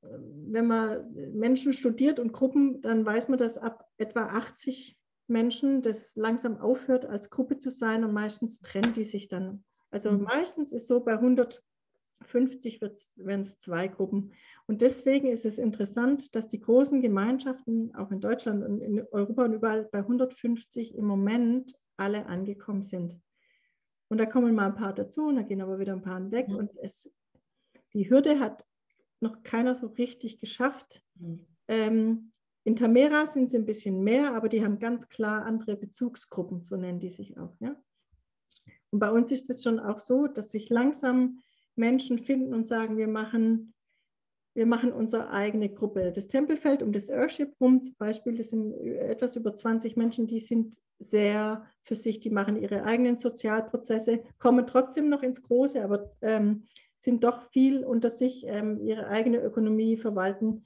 wenn man Menschen studiert und Gruppen, dann weiß man, dass ab etwa 80 Menschen das langsam aufhört, als Gruppe zu sein und meistens trennen die sich dann. Also mhm. meistens ist so bei 100 50 werden es zwei Gruppen. Und deswegen ist es interessant, dass die großen Gemeinschaften, auch in Deutschland und in Europa und überall bei 150 im Moment alle angekommen sind. Und da kommen mal ein paar dazu und da gehen aber wieder ein paar weg. Mhm. Und es, die Hürde hat noch keiner so richtig geschafft. Mhm. Ähm, in Tamera sind sie ein bisschen mehr, aber die haben ganz klar andere Bezugsgruppen, so nennen die sich auch. Ja? Und bei uns ist es schon auch so, dass sich langsam Menschen finden und sagen, wir machen, wir machen unsere eigene Gruppe. Das Tempelfeld um das Earthship rum zum Beispiel, das sind etwas über 20 Menschen, die sind sehr für sich, die machen ihre eigenen Sozialprozesse, kommen trotzdem noch ins Große, aber ähm, sind doch viel unter sich, ähm, ihre eigene Ökonomie verwalten,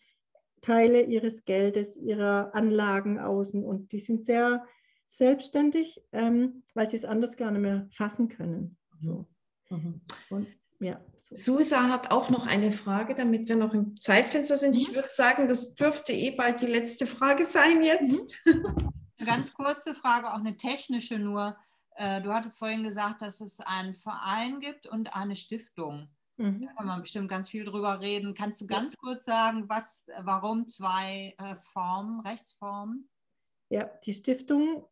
Teile ihres Geldes, ihrer Anlagen außen und die sind sehr selbstständig, ähm, weil sie es anders gar nicht mehr fassen können. So. Mhm. Und ja. So. Susa hat auch noch eine Frage, damit wir noch im Zeitfenster sind. Mhm. Ich würde sagen, das dürfte eh bald die letzte Frage sein jetzt. Mhm. Eine ganz kurze Frage, auch eine technische nur. Äh, du hattest vorhin gesagt, dass es einen Verein gibt und eine Stiftung. Mhm. Da kann man bestimmt ganz viel drüber reden. Kannst du ganz kurz sagen, was, warum zwei äh, Formen, Rechtsformen? Ja, die Stiftung,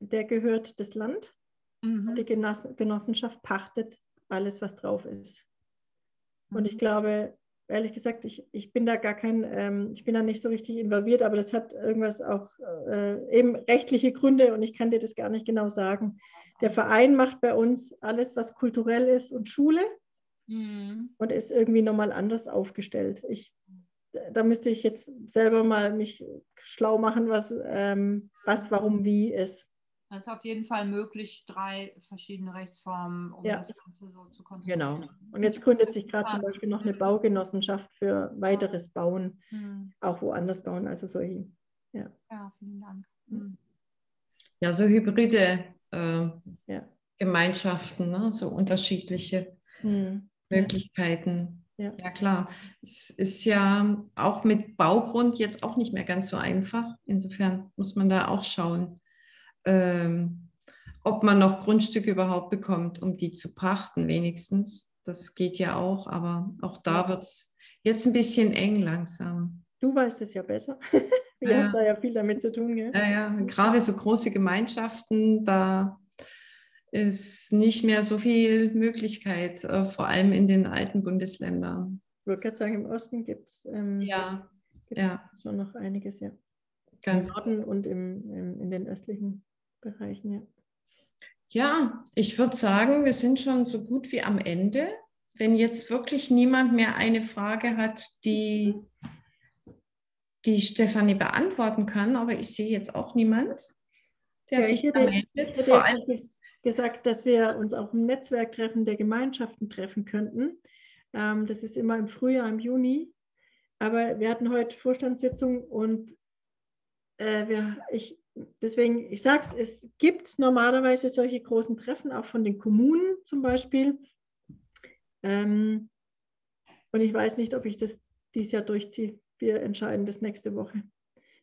der gehört das Land. Mhm. Die Genossenschaft pachtet alles, was drauf ist. Und ich Mhm. glaube, ehrlich gesagt, ich, ich bin da gar kein, ähm, ich bin da nicht so richtig involviert, aber das hat irgendwas auch äh, eben rechtliche Gründe und ich kann dir das gar nicht genau sagen. Der Verein macht bei uns alles, was kulturell ist und Schule Mhm. und ist irgendwie nochmal anders aufgestellt. Ich, da müsste ich jetzt selber mal mich schlau machen, was, ähm, was warum, wie ist. Es ist auf jeden Fall möglich, drei verschiedene Rechtsformen, um Ja. das Ganze so zu konstruieren. Genau. Und jetzt gründet sich gerade zum Beispiel noch eine Baugenossenschaft für weiteres Bauen, Mhm. auch woanders bauen, also solche. Ja, vielen Dank. Mhm. Ja, so hybride äh, Ja. Gemeinschaften, ne? so unterschiedliche Hm. Möglichkeiten. Ja. ja, klar. Es ist ja auch mit Baugrund jetzt auch nicht mehr ganz so einfach. Insofern muss man da auch schauen, ähm, ob man noch Grundstücke überhaupt bekommt, um die zu pachten, wenigstens. Das geht ja auch, aber auch da wird es jetzt ein bisschen eng langsam. Du weißt es ja besser. Ihr Ja. habt da ja viel damit zu tun, gell? Ja, ja, gerade so große Gemeinschaften, da ist nicht mehr so viel Möglichkeit, äh, vor allem in den alten Bundesländern. Ich würde gerade sagen, im Osten gibt es ähm, Ja, gibt's ja. schon noch einiges, ja. Im ganz. Norden und im, im, in den östlichen Bereichen, ja. Ja, ich würde sagen, wir sind schon so gut wie am Ende. Wenn jetzt wirklich niemand mehr eine Frage hat, die, die Stefanie beantworten kann, aber ich sehe jetzt auch niemand, der Ja, sich hätte- meldet. Vor allem, gesagt, dass wir uns auch im Netzwerktreffen der Gemeinschaften treffen könnten. Ähm, das ist immer im Frühjahr, im Juni. Aber wir hatten heute Vorstandssitzung und äh, wir, ich, deswegen, ich sage es, es gibt normalerweise solche großen Treffen, auch von den Kommunen zum Beispiel. Ähm, und ich weiß nicht, ob ich das dieses Jahr durchziehe. Wir entscheiden das nächste Woche.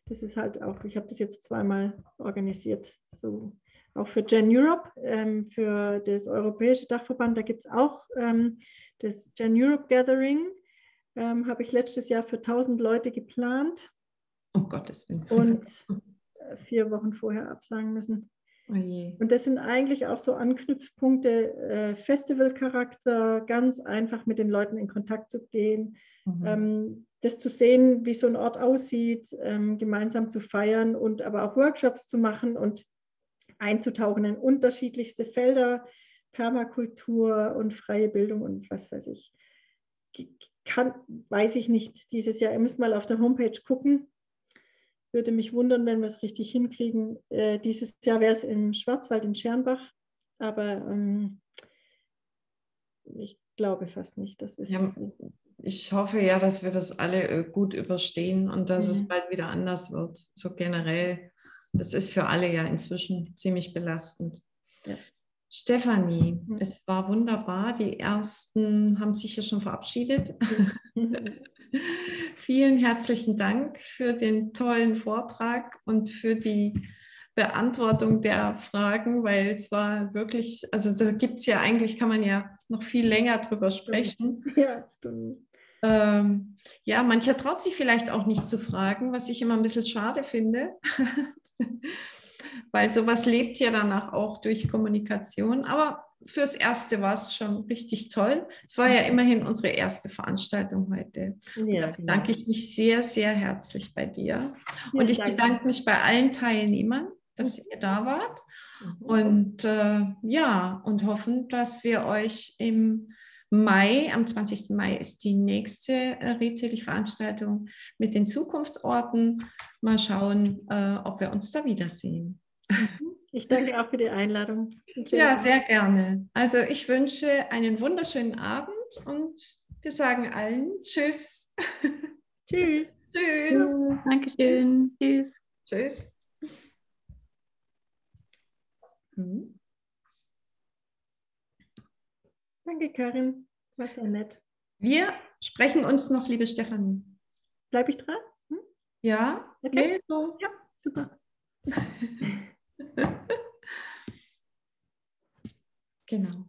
Das ist halt auch, ich habe das jetzt zweimal organisiert, so auch für Gen Europe, ähm, für das Europäische Dachverband. Da gibt es auch ähm, das Gen Europe Gathering, ähm, habe ich letztes Jahr für 1000 Leute geplant um Gottes Willen. und vier Wochen vorher absagen müssen. Oh je. Und das sind eigentlich auch so Anknüpfpunkte, äh, Festivalcharakter, ganz einfach mit den Leuten in Kontakt zu gehen, Mhm. ähm, das zu sehen, wie so ein Ort aussieht, ähm, gemeinsam zu feiern und aber auch Workshops zu machen und einzutauchen in unterschiedlichste Felder, Permakultur und freie Bildung und was weiß ich. Kann, weiß ich nicht dieses Jahr. Ihr müsst mal auf der Homepage gucken. Würde mich wundern, wenn wir es richtig hinkriegen. Äh, dieses Jahr wäre es im Schwarzwald in Schernbach, aber ähm, ich glaube fast nicht, dass wir es Ja, ich hoffe ja, dass wir das alle äh, gut überstehen und dass es Mhm. bald wieder anders wird. So generell. Das ist für alle ja inzwischen ziemlich belastend. Ja. Stefanie, Mhm. es war wunderbar. Die ersten haben sich ja schon verabschiedet. Vielen herzlichen Dank für den tollen Vortrag und für die Beantwortung der Fragen, weil es war wirklich, also da gibt es ja eigentlich, kann man ja noch viel länger drüber sprechen. ja, Stunden. Ähm, ja, mancher traut sich vielleicht auch nicht zu fragen, was ich immer ein bisschen schade finde, weil sowas lebt ja danach auch durch Kommunikation. Aber fürs Erste war es schon richtig toll. Es war ja immerhin unsere erste Veranstaltung heute. Ja, Da genau. bedanke ich mich sehr, sehr herzlich bei dir. Ja, Und ich danke. bedanke mich bei allen Teilnehmern, dass ihr da wart. Mhm. Und äh, ja, und hoffen, dass wir euch im Mai, am 20. Mai ist die nächste äh, Rätselig-Veranstaltung mit den Zukunftsorten. Mal schauen, äh, ob wir uns da wiedersehen. Ich danke auch für die Einladung. Ja, sehr gerne. Also ich wünsche einen wunderschönen Abend und wir sagen allen Tschüss. Tschüss. Tschüss. Dankeschön. Tschüss. Tschüss. Mhm. Danke, Karin. War sehr nett. Wir sprechen uns noch, liebe Stefanie. Bleibe ich dran? Ja? Okay. Nee, so. Ja, super. Genau.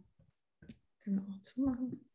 Können wir auch zumachen.